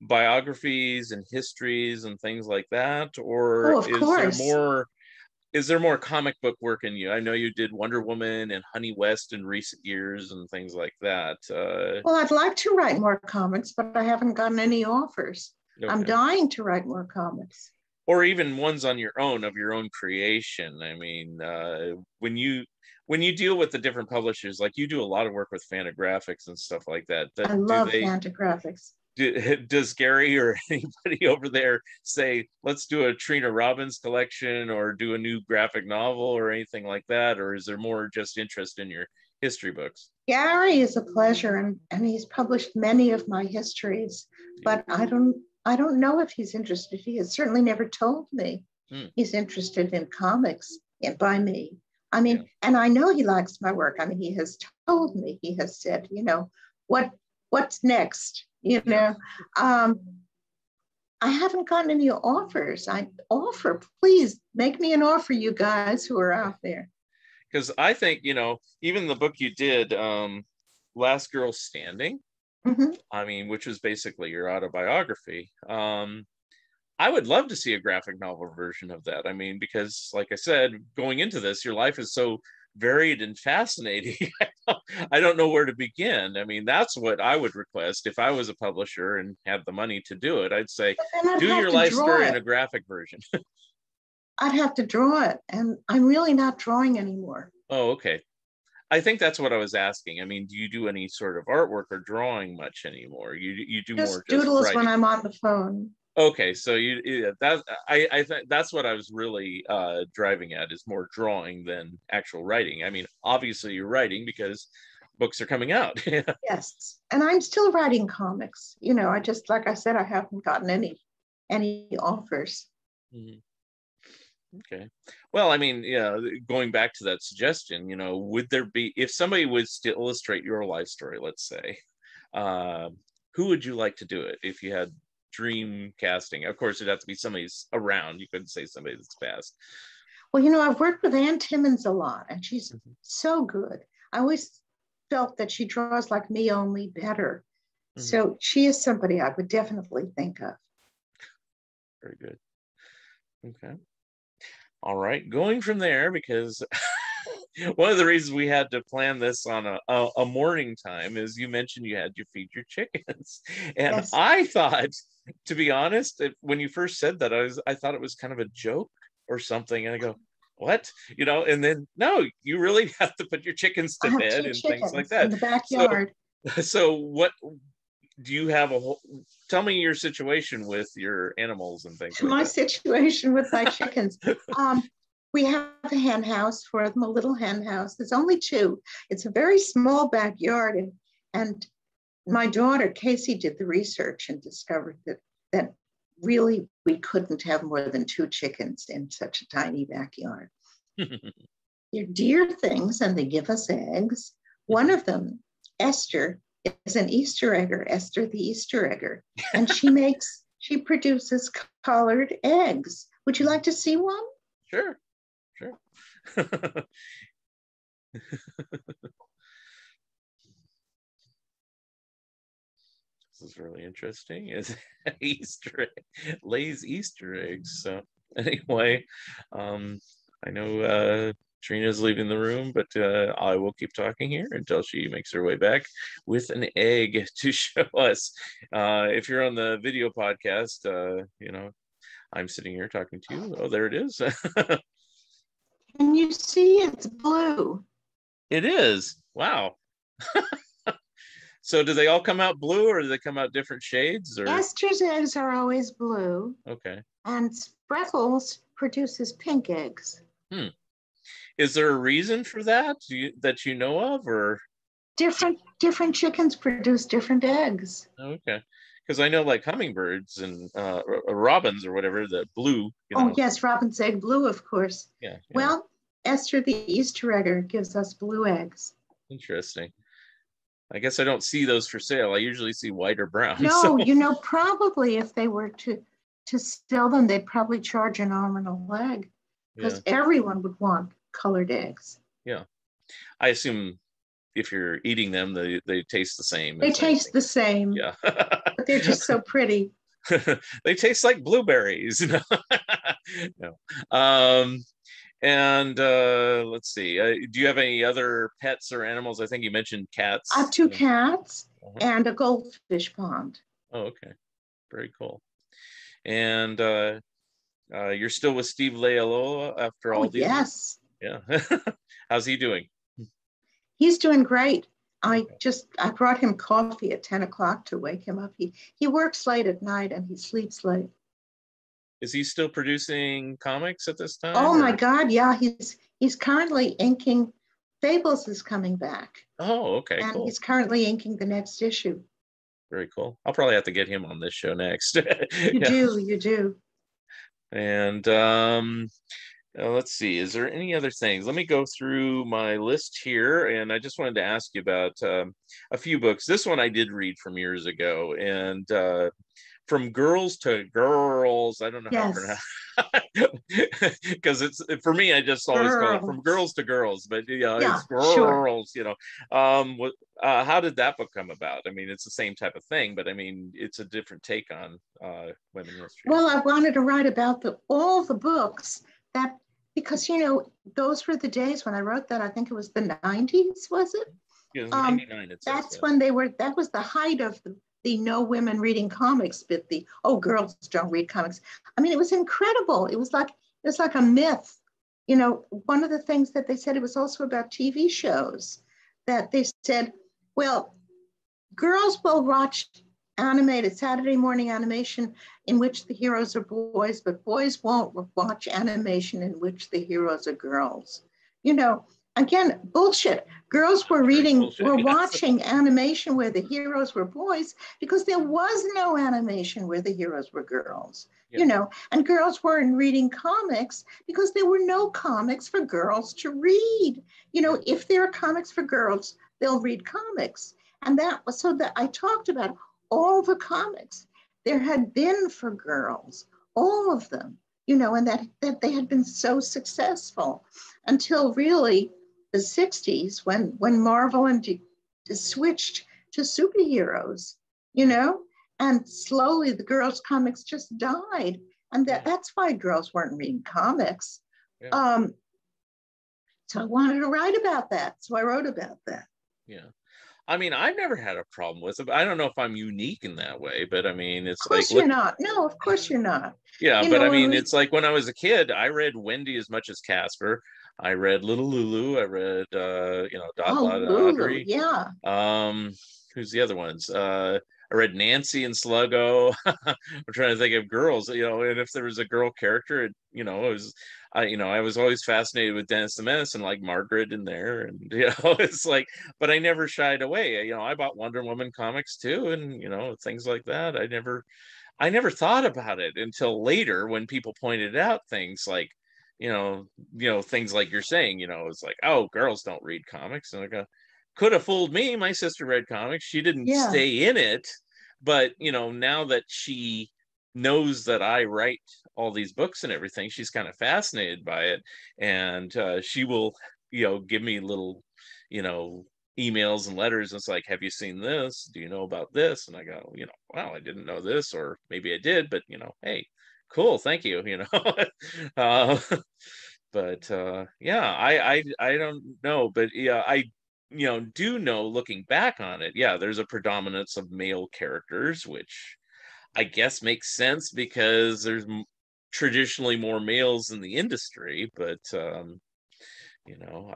biographies and histories and things like that, or oh, is course. there more? Is there more comic book work in you? I know you did Wonder Woman and Honey West in recent years and things like that. Uh, well, I'd like to write more comics, but I haven't gotten any offers. Okay. I'm dying to write more comics. Or even ones on your own of your own creation. I mean, uh, when you when you deal with the different publishers, like you do a lot of work with Fantagraphics and stuff like that. I love they, Fantagraphics do, <laughs> does Gary or <laughs> anybody over there say, let's do a Trina Robbins collection or do a new graphic novel or anything like that? Or is there more just interest in your history books? Gary is a pleasure and, and he's published many of my histories, but I don't I don't know if he's interested. He has certainly never told me hmm. he's interested in comics by me. I mean, yeah. and I know he likes my work. I mean, he has told me, he has said, you know, what what's next? You know um, i haven't gotten any offers i offer please make me an offer you guys who are out there because i think you know even the book you did um, last girl standing mm-hmm. i mean which was basically your autobiography um, I would love to see a graphic novel version of that. I mean, because like I said, going into this, your life is so varied and fascinating. <laughs> I don't know where to begin. I mean, that's what I would request if I was a publisher and had the money to do it. I'd say, do your life story it. in a graphic version. <laughs> I'd have to draw it, and I'm really not drawing anymore. Oh, okay. I think that's what I was asking. I mean, do you do any sort of artwork or drawing much anymore? You you do just more doodles just when I'm on the phone. Okay, so you yeah, that I I think that's what I was really uh, driving at is more drawing than actual writing. I mean, obviously you're writing because books are coming out. <laughs> yes, and I'm still writing comics. You know, I just like I said, I haven't gotten any any offers. Mm-hmm. Okay. Well, I mean, yeah, going back to that suggestion, you know, would there be, if somebody was to illustrate your life story, let's say, uh, who would you like to do it if you had dream casting? Of course, it'd have to be somebody's around. You couldn't say somebody that's passed. Well, you know, I've worked with Anne Timmons a lot, and she's mm-hmm. so good. I always felt that she draws like me, only better. Mm-hmm. So she is somebody I would definitely think of. Very good. Okay. All right, going from there because <laughs> one of the reasons we had to plan this on a, a, a, morning time is you mentioned you had to feed your chickens, <laughs> and yes. I thought, to be honest, when you first said that, I was I thought it was kind of a joke or something, and I go, what? You know and then no you really <laughs> have to put your chickens to bed and things like that. in the backyard. so, <laughs> so what do you have a whole tell me your situation with your animals and things my like situation with my chickens. Um, we have a hen house for them a little hen house there's only two. It's a very small backyard and and my daughter casey did the research and discovered that that really we couldn't have more than two chickens in such a tiny backyard. <laughs> They're dear things and they give us eggs. One of them esther is an Easter egger, Esther the Easter egger, and she <laughs> makes she produces colored eggs. Would you like to see one? Sure, sure. <laughs> this is really interesting. Is <laughs> Easter lays Easter eggs. So anyway, um, I know uh, Trina's leaving the room, but uh, I will keep talking here until she makes her way back with an egg <laughs> to show us. Uh, if you're on the video podcast, uh, you know, I'm sitting here talking to you. Oh, there it is. Can you see it's blue? It is. Wow. <laughs> so do they all come out blue or do they come out different shades? Or? Esther's eggs are always blue. Okay. And Spreckles produces pink eggs. Hmm is there a reason for that you, that you know of or different different chickens produce different eggs okay because i know like hummingbirds and uh, robins or whatever the blue you oh, know. oh yes robin's egg blue of course yeah, yeah, well esther the easter egger gives us blue eggs interesting i guess i don't see those for sale i usually see white or brown <laughs> no so. you know probably if they were to to sell them they'd probably charge an arm and a leg because yeah. everyone would want colored eggs. Yeah. I assume if you're eating them, they, they taste the same. They taste the same. Yeah. <laughs> but they're just so <laughs> pretty. <laughs> they taste like blueberries. no. Um, and uh, let's see. Uh, do you have any other pets or animals? I think you mentioned cats. I have two cats uh-huh. and a goldfish pond. Oh, okay. Very cool. And uh, uh, you're still with Steve Leialoha after all oh, these? Yes. Yeah. How's he doing? He's doing great. I just I brought him coffee at 10 o'clock to wake him up. He he works late at night and he sleeps late. Is he still producing comics at this time? Oh or? my God, yeah. He's he's currently inking Fables is coming back. Oh, okay. And cool. he's currently inking the next issue. Very cool. I'll probably have to get him on this show next. <laughs> you yeah. do, you do. And um uh, let's see, is there any other things? Let me go through my list here. And I just wanted to ask you about um, a few books. This one I did read from years ago. And uh, from girls to girls, I don't know yes. how to because <laughs> it's for me, I just always girls. call it from girls to girls, but yeah, yeah it's girls, sure. you know. Um, what, uh, how did that book come about? I mean, it's the same type of thing, but I mean, it's a different take on uh, women history. Well, I wanted to write about the, all the books that because you know those were the days when I wrote that. I think it was the 90s, was it? Yeah, it was um, 99. that's when they were. That was the height of the, the no women reading comics, but the oh girls don't read comics. I mean, it was incredible. It was like it was like a myth. You know, one of the things that they said it was also about TV shows that they said, well, girls will watch animated Saturday morning animation in which the heroes are boys, but boys won't watch animation in which the heroes are girls. You know, again, bullshit. Girls were reading, bullshit, were watching animation where the heroes were boys because there was no animation where the heroes were girls. Yeah. You know, and girls weren't reading comics because there were no comics for girls to read. You know, if there are comics for girls, they'll read comics. And that was so that I talked about all the comics there had been for girls, all of them, you know, and that, that they had been so successful until really the 60s when, when Marvel and D- switched to superheroes, you know, and slowly the girls' comics just died. And that, that's why girls weren't reading comics. Yeah. Um, so I wanted to write about that. So I wrote about that. Yeah. I mean, I've never had a problem with it. I don't know if I'm unique in that way, but I mean, it's of course like you're not. No, of course you're not. Yeah, you but know, I mean, we... it's like when I was a kid, I read Wendy as much as Casper. I read Little Lulu. I read, uh, you know, Dot oh, Audrey. Yeah. Um, who's the other ones? Uh, I read Nancy and Sluggo. <laughs> I'm trying to think of girls, you know, and if there was a girl character, it, you know, it was I, you know, I was always fascinated with Dennis the Menace and like Margaret in there, and <laughs> you know, it's like, but I never shied away. You know, I bought Wonder Woman comics too, and you know, things like that. I never, I never thought about it until later when people pointed out things like, you know, you know, things like you're saying. You know, it's like, oh, girls don't read comics, and I go, could have fooled me. My sister read comics. She didn't yeah. stay in it, but you know, now that she knows that I write all these books and everything. She's kind of fascinated by it, and uh, she will, you know, give me little, you know, emails and letters. And it's like, "Have you seen this? Do you know about this?" And I go, you know, "Wow, I didn't know this, or maybe I did, but you know, hey, cool, thank you." You <laughs> know, uh, <laughs> but uh, yeah, I, I I don't know, but yeah, I you know do know looking back on it yeah there's a predominance of male characters which I guess makes sense because there's traditionally more males in the industry, but um, you know,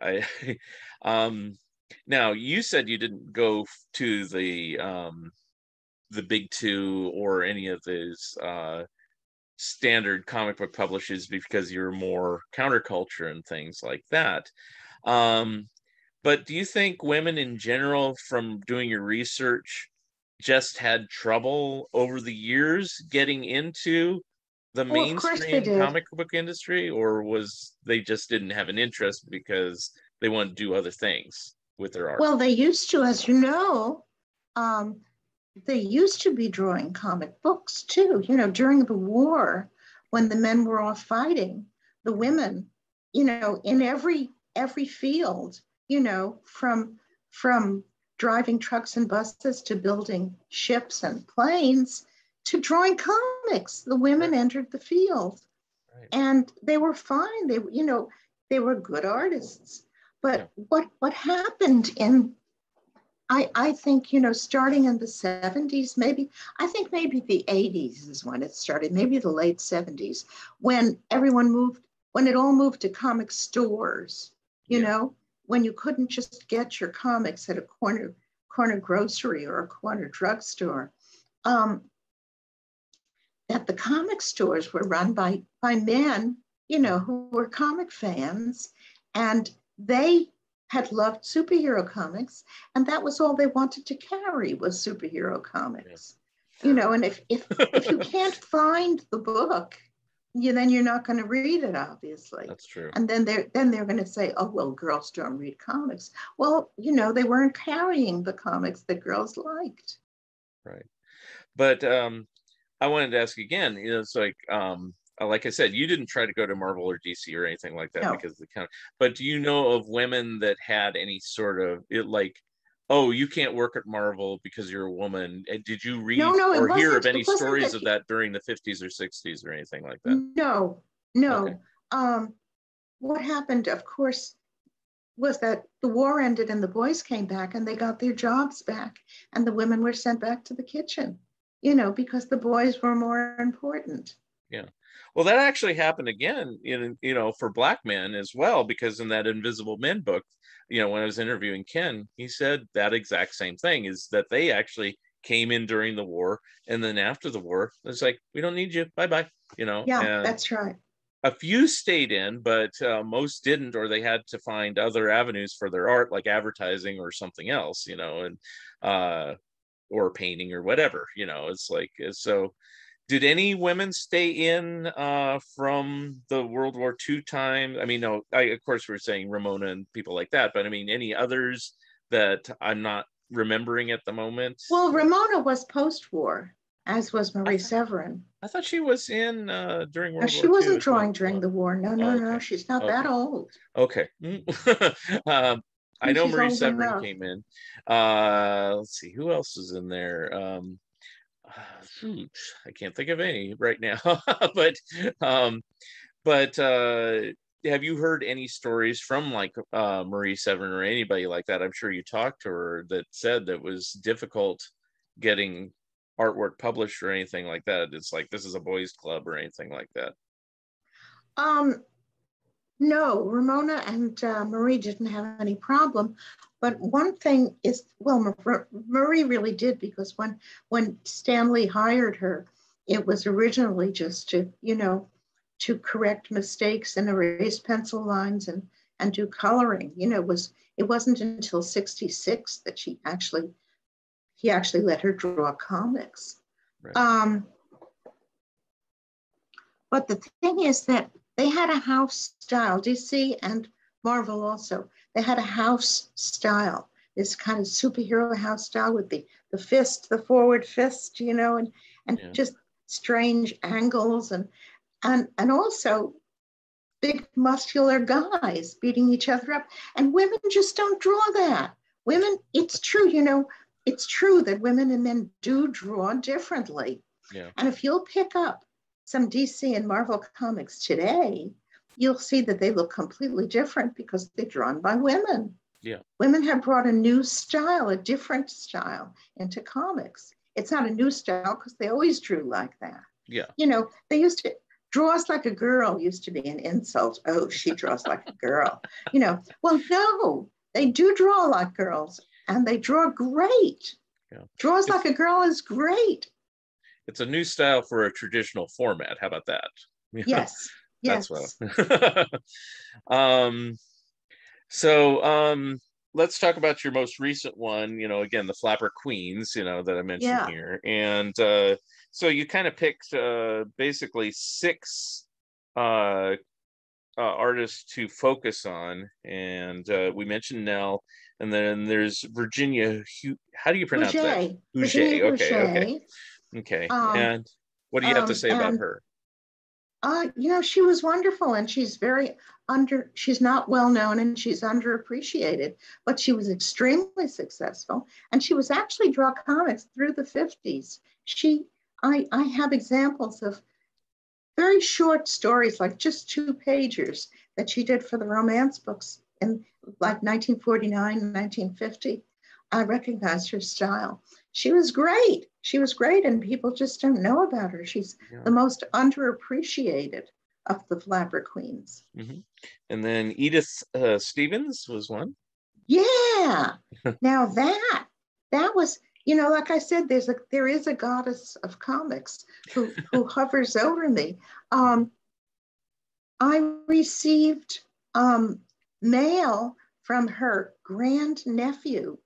I, I, <laughs> um, now you said you didn't go to the um, the big two or any of those uh, standard comic book publishers because you're more counterculture and things like that. Um, but do you think women in general, from doing your research, just had trouble over the years getting into the well, mainstream comic book industry or was they just didn't have an interest because they want to do other things with their art? Well they used to as you know um, they used to be drawing comic books too. You know during the war when the men were off fighting the women you know in every every field you know from from driving trucks and buses to building ships and planes to drawing comics. The women entered the field right. and they were fine. They, you know, they were good artists. But yeah. what, what happened in, I, I think, you know, starting in the 70s, maybe, I think maybe the 80s is when it started, maybe the late 70s, when everyone moved, when it all moved to comic stores, you yeah. know, when you couldn't just get your comics at a corner corner grocery or a corner drugstore. Um, that the comic stores were run by by men, you know, who were comic fans, and they had loved superhero comics, and that was all they wanted to carry was superhero comics. You know, and if if if you can't find the book, you then you're not going to read it obviously. That's true. And then they're then they're going to say oh well girls don't read comics. Well you know they weren't carrying the comics that girls liked. Right. But um i wanted to ask again you know it's like um uh, like I said, you didn't try to go to Marvel or DC or anything like that no. because the kind but do you know of women that had any sort of it like oh, you can't work at Marvel because you're a woman. Did you read no, no, or hear of any stories of that during the 50s or 60s or anything like that? No, no. Okay. um, what happened, of course, was that the war ended and the boys came back and they got their jobs back and the women were sent back to the kitchen, you know, because the boys were more important. Yeah. Well, that actually happened again in you know for black men as well because in that Invisible Men book, you know, when I was interviewing Ken, he said that exact same thing is that they actually came in during the war and then after the war it's like we don't need you. Bye bye you know yeah and that's right. a few stayed in but uh, most didn't or they had to find other avenues for their art like advertising or something else you know and uh or painting or whatever you know it's like so did any women stay in uh, from the World War II time? I mean, no, I, of course we're saying Ramona and people like that, but I mean, any others that I'm not remembering at the moment? Well, Ramona was post-war, as was Marie I Severin. I thought she was in uh, during World no, she wasn't drawing during the war. No, no, okay. no, she's not okay. that old. Okay. <laughs> um, I know Marie Severin enough. came in. Uh, let's see, who else is in there? Um, <sighs> I can't think of any right now. <laughs> but um, but uh, have you heard any stories from like uh, Marie Severin or anybody like that? I'm sure you talked to her that said that was difficult getting artwork published or anything like that. It's like this is a boys' club or anything like that. Um, no, Ramona and uh, Marie didn't have any problem. But one thing is, well, Marie really did because when when Stan Lee hired her, it was originally just to, you know, to correct mistakes and erase pencil lines and and do coloring. You know, it was it wasn't until 66 that she actually he actually let her draw comics. Right. Um, but the thing is that they had a house style, DC and Marvel also they had a house style, this kind of superhero house style with the the fist, the forward fist, you know, and and yeah. just strange angles and and and also big muscular guys beating each other up. And women just don't draw that. Women, it's true, you know, it's true that women and men do draw differently. Yeah. And if you'll pick up some DC and Marvel comics today, you'll see that they look completely different because they're drawn by women. Yeah. Women have brought a new style, a different style into comics. It's not a new style because they always drew like that. Yeah. You know, they used to draw us like a girl used to be an insult. Oh, she draws like a girl. You know, well, no, they do draw like girls and they draw great. Yeah. Draws it's, like a girl is great. It's a new style for a traditional format. How about that? <laughs> Yes. Yes. That's <laughs> well. um, so um, let's talk about your most recent one. You know, again, the Flapper Queens. You know that I mentioned yeah. here, and uh, so you kind of picked uh, basically six uh, uh, artists to focus on, and uh, we mentioned Nell, and then there's Virginia. How do you pronounce Boucher. that? Boucher. Okay. Okay. Okay. Um, and what do you have to um, say about her? Uh, you know, she was wonderful and she's very under, she's not well known and she's underappreciated, but she was extremely successful. And she was actually draw comics through the 50s. She, I, I have examples of very short stories, like just two pagers that she did for the romance books in like 1949, 1950. I recognize her style. She was great. She was great, and people just don't know about her. She's yeah. the most underappreciated of the Flapper Queens. Mm-hmm. And then Edith uh, Stevens was one. Yeah. <laughs> now that that was, you know, like I said, there's a there is a goddess of comics who who <laughs> hovers over me. Um, I received um, mail from her grand nephew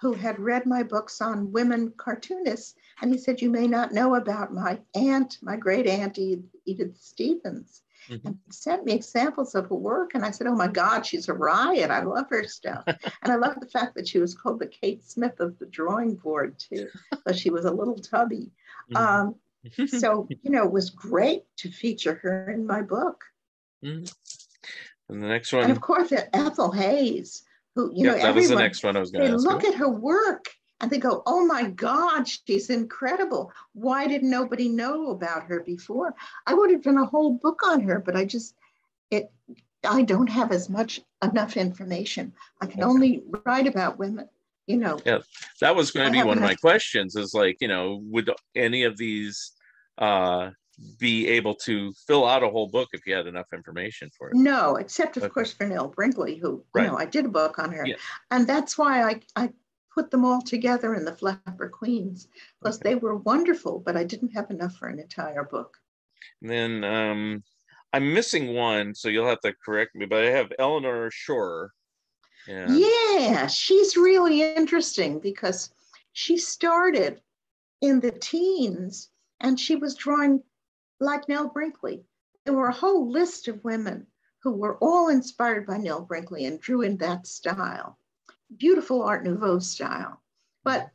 who had read my books on women cartoonists. And he said, You may not know about my aunt, my great aunt Edith Stevens. Mm-hmm. And sent me examples of her work. And I said, Oh my God, she's a riot. I love her stuff. <laughs> and I love the fact that she was called the Kate Smith of the drawing board, too, because she was a little tubby. Mm-hmm. Um, so, <laughs> you know, it was great to feature her in my book. Mm-hmm. And the next one. And of course, Ethel Hays who you yeah, know that everyone, was the next one I was going to look at her work and they go, "Oh my God, she's incredible! Why did nobody know about her before?" I would have done a whole book on her, but I just it I don't have as much enough information. I can okay. only write about women. You know. Yeah, that was going to be one of my questions. Is like, you know, would any of these uh, be able to fill out a whole book if you had enough information for it? No, except of okay. course for Nell Brinkley, who right. you know I did a book on her, yeah. and that's why I I put them all together in the Flapper Queens Plus, okay. they were wonderful, but I didn't have enough for an entire book. And then um, I'm missing one, so you'll have to correct me, but I have Eleanor Shore. Yeah, yeah she's really interesting because she started in the teens and she was drawing like Nell Brinkley. There were a whole list of women who were all inspired by Nell Brinkley and drew in that style. Beautiful Art Nouveau style. But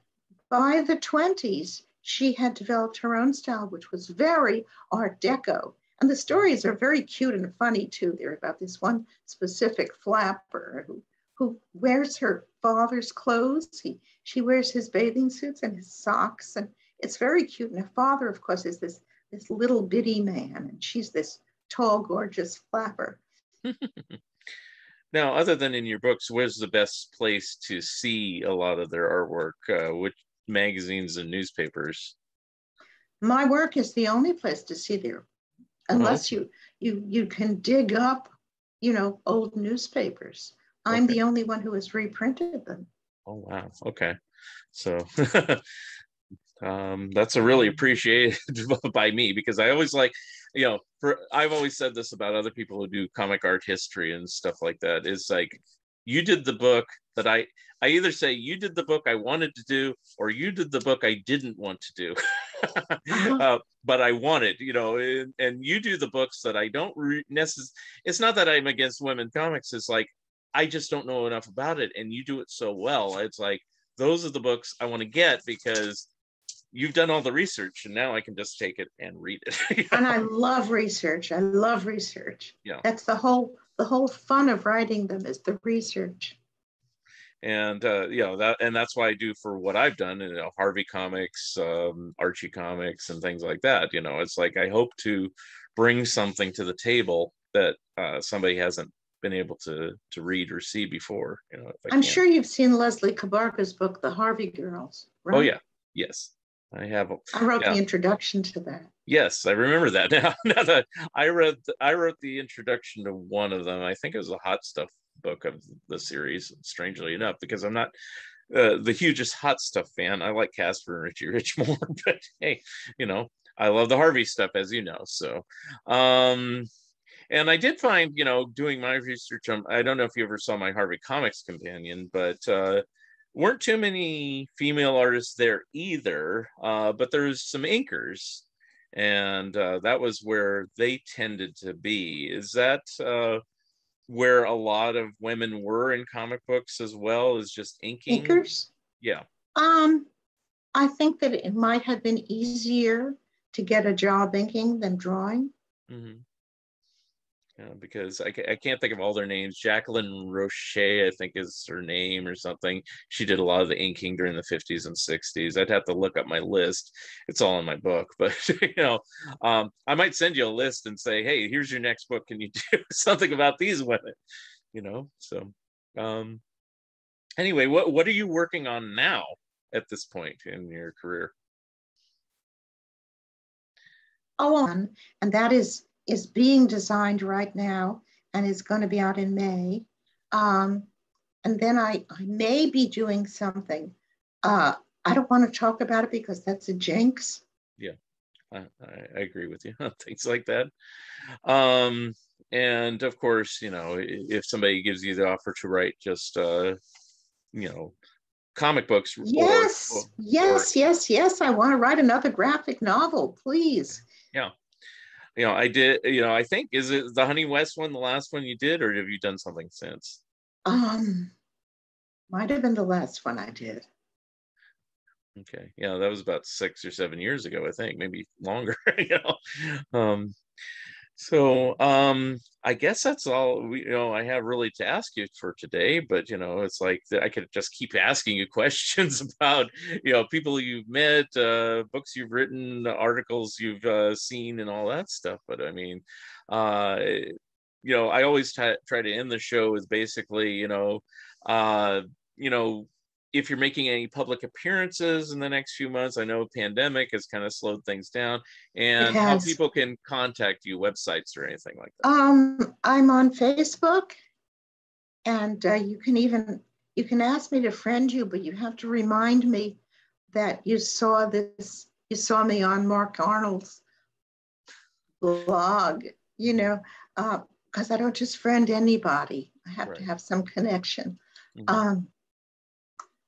by the 20s, she had developed her own style, which was very Art Deco. And the stories are very cute and funny too. They're about this one specific flapper who, who wears her father's clothes. He, she wears his bathing suits and his socks. And it's very cute. And her father, of course, is this, this little bitty man. And she's this tall, gorgeous flapper. <laughs> now, other than in your books, where's the best place to see a lot of their artwork? Uh, which magazines and newspapers? My work is the only place to see there unless you you you can dig up you know old newspapers i'm the only one who has reprinted them oh wow okay so <laughs> um, that's a really appreciated <laughs> by me because i always like you know for i've always said this about other people who do comic art history and stuff like that is like you did the book that i i either say you did the book i wanted to do or you did the book i didn't want to do uh-huh. <laughs> uh, but I want it, you know, and, and you do the books that I don't re- necessarily, it's not that I'm against women comics. It's like, I just don't know enough about it. And you do it so well. It's like, those are the books I want to get because you've done all the research and now I can just take it and read it. <laughs> and I love research. I love research. Yeah. That's the whole, the whole fun of writing them is the research and uh, you know that and that's why i do for what i've done you know harvey comics um, archie comics and things like that you know it's like i hope to bring something to the table that uh, somebody hasn't been able to to read or see before you know i'm can. sure you've seen leslie Cabarga's book the harvey girls right? oh yeah yes I have. I wrote yeah. the introduction to that. Yes, I remember that <laughs> now. now that I read, I wrote the introduction to one of them. I think it was a hot stuff book of the series, strangely enough, because I'm not uh, the hugest hot stuff fan. I like Casper and Richie Rich <laughs> more, but hey, you know, I love the Harvey stuff, as you know. So, um, and I did find, you know, doing my research on, I don't know if you ever saw my Harvey Comics companion, but uh, weren't too many female artists there either. Uh, but there's some inkers, and uh, that was where they tended to be. Is that uh, where a lot of women were in comic books as well as just inking inkers yeah um i think that it might have been easier to get a job inking than drawing mm-hmm because I, I can't think of all their names. Jacqueline Roche, I think is her name or something. She did a lot of the inking during the 50s and 60s. I'd have to look up my list. It's all in my book, <laughs> but you know, um, I might send you a list and say, hey, here's your next book. Can you <laughs> do something about these women? You know, so um, anyway, what what are you working on now at this point in your career? Oh, and that is is being designed right now and is going to be out in May. Um, and then I, I may be doing something. Uh, I don't want to talk about it because that's a jinx. Yeah, I, I agree with you. <laughs> Things like that. Um, and of course, you know, if somebody gives you the offer to write just, uh, you know, comic books. Yes, or, or, yes, or, yes, yes. I want to write another graphic novel, please. Yeah you know, I did, you know, I think is it the Honey West one the last one you did, or have you done something since? Um, might have been the last one I did. Okay, yeah, that was about six or seven years ago, I think, maybe longer. <laughs> you know, um, so um, I guess that's all we you know I have really to ask you for today. But you know, it's like I could just keep asking you <laughs> questions about you know people you've met, uh, books you've written, articles you've uh, seen, and all that stuff. But I mean, uh, you know, I always t- try to end the show with basically, you know, uh, you know, if you're making any public appearances in the next few months, I know pandemic has kind of slowed things down, and how people can contact you, websites or anything like that. Um, I'm on Facebook, and uh, you can even you can ask me to friend you, but you have to remind me that you saw this. You saw me on Mark Arnold's blog. You know, because uh, I don't just friend anybody. I have right. to have some connection. Mm-hmm. Um,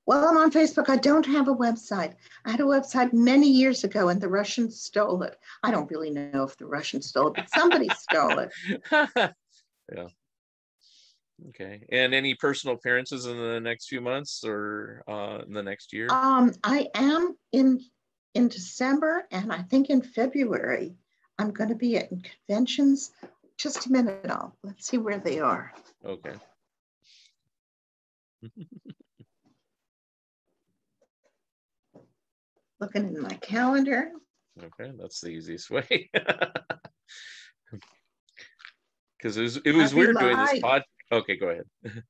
well, I'm on Facebook. I don't have a website. I had a website many years ago and the Russians stole it. I don't really know if the Russians stole it, but somebody stole it. <laughs> yeah. Okay. And any personal appearances in the next few months or uh, in the next year? Um, I am in in December and I think in February. I'm going to be at conventions. Just a minute, I'll let's see where they are. Okay. <laughs> looking in my calendar. Okay, that's the easiest <laughs> way. Because it was it was weird doing this pod. Okay, go ahead.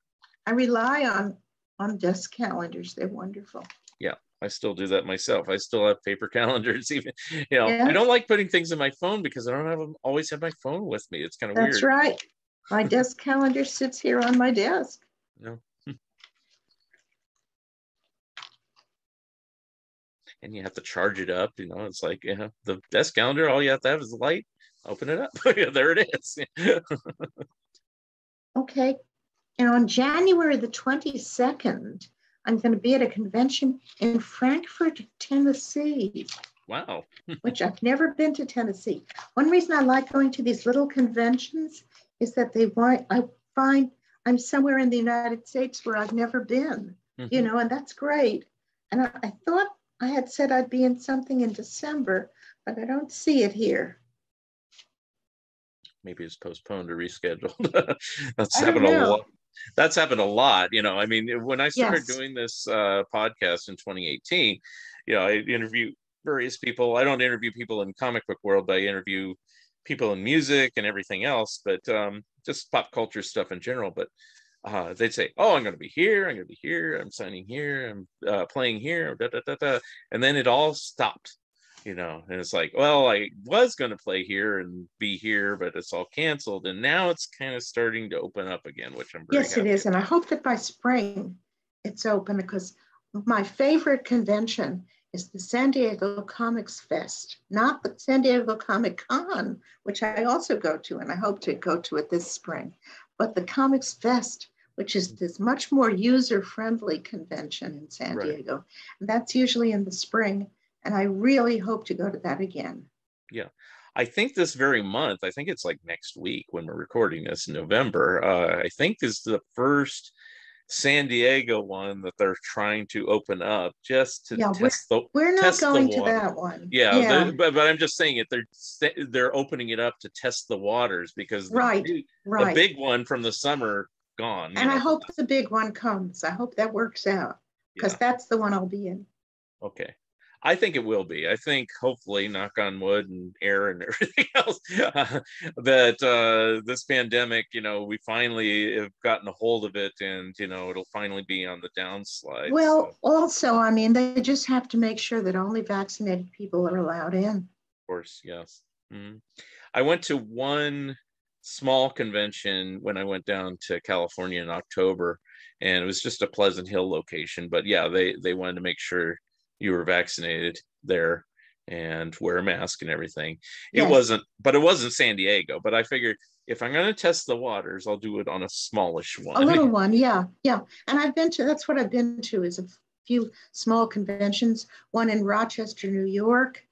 I rely on on desk calendars. They're wonderful. Yeah, I still do that myself. I still have paper <laughs> calendars. Even you know, yeah. I don't like putting things in my phone because I don't have always have my phone with me. It's kind of weird. That's right. My <laughs> desk calendar sits here on my desk. No. And you have to charge it up. You know, it's like yeah, the desk calendar. All you have to have is the light. Open it up. <laughs> yeah, there it is. <laughs> okay. And on January the 22nd, I'm going to be at a convention in Frankfort, Tennessee. Wow. <laughs> which I've never been to Tennessee. One reason I like going to these little conventions is that they want, I find I'm somewhere in the United States where I've never been, mm-hmm. you know, and that's great. And I, I, thought I had said I'd be in something in December, but I don't see it here. Maybe it's postponed or rescheduled. <laughs> That's happened a lot. That's happened a lot. You know, I mean, when I started yes. doing this uh, podcast in 2018, you know, I interview various people. I don't interview people in comic book world, but I interview people in music and everything else, but um, just pop culture stuff in general. But uh, they'd say, "Oh, I'm going to be here. I'm going to be here. I'm signing here. I'm uh, playing here." Da, da, da, da. And then it all stopped, you know. And it's like, well, I was going to play here and be here, but it's all canceled. And now it's kind of starting to open up again, which I'm very yes, it is. And I hope that by spring it's open because my favorite convention is the San Diego Comics Fest, not the San Diego Comic Con, which I also go to, and I hope to go to it this spring, but the Comics Fest which is this much more user-friendly convention in San right. Diego. And that's usually in the spring. And I really hope to go to that again. Yeah. I think this very month, I think it's like next week when we're recording this in November, uh, I think is the first San Diego one that they're trying to open up just to yeah, test we're, the we're not going to that one. Yeah, yeah. but, but I'm just saying it. They're they're opening it up to test the waters because the right, big, right. the big one from the summer gone. And know. I hope the big one comes. I hope that works out because yeah. that's the one I'll be in. Okay. I think it will be. I think hopefully, knock on wood and air and <laughs> everything else, uh, <laughs> that uh, this pandemic, you know, we finally have gotten a hold of it, and you know, it'll finally be on the downslide. Well, so. also, I mean, they just have to make sure that only vaccinated people are allowed in. Of course, yes. Mm-hmm. I went to one small convention when I went down to California in October, and it was just a Pleasant Hill location. But yeah, they they wanted to make sure you were vaccinated there and wear a mask and everything. It wasn't, but it wasn't San Diego. But I figured if I'm going to test the waters, I'll do it on a smallish one. A little <laughs> one, yeah, yeah. And I've been to. That's what I've been to is a few small conventions. One in Rochester, New York.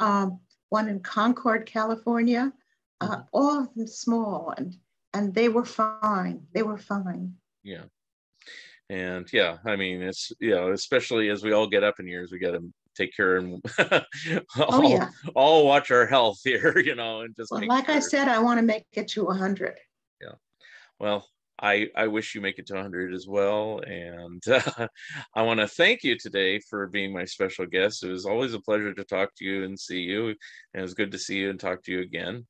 Um, one in Concord, California uh, all of them small and and they were fine they were fine yeah and yeah i mean it's you know especially as we all get up in years we got to take care and <laughs> all, oh, yeah. all watch our health <laughs> here you know and just well, like sure. i said i want to make it to 100 yeah well I, I wish you make it to 100 as well. And uh, <laughs> I want to thank you today for being my special guest. It was always a pleasure to talk to you and see you. And it was good to see you and talk to you again.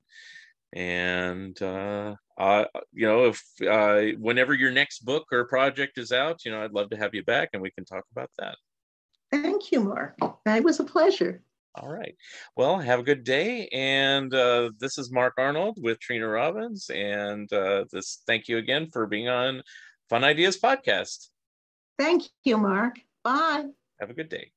And uh, uh, you know, if uh, whenever your next book or project is out, you know, I'd love to have you back and we can talk about that. Thank you, Mark. It was a pleasure. All right. Well, have a good day. And uh, this is Mark Arnold with Trina Robbins. And uh, this thank you again for being on Fun Ideas Podcast. Thank you, Mark. Bye. Have a good day.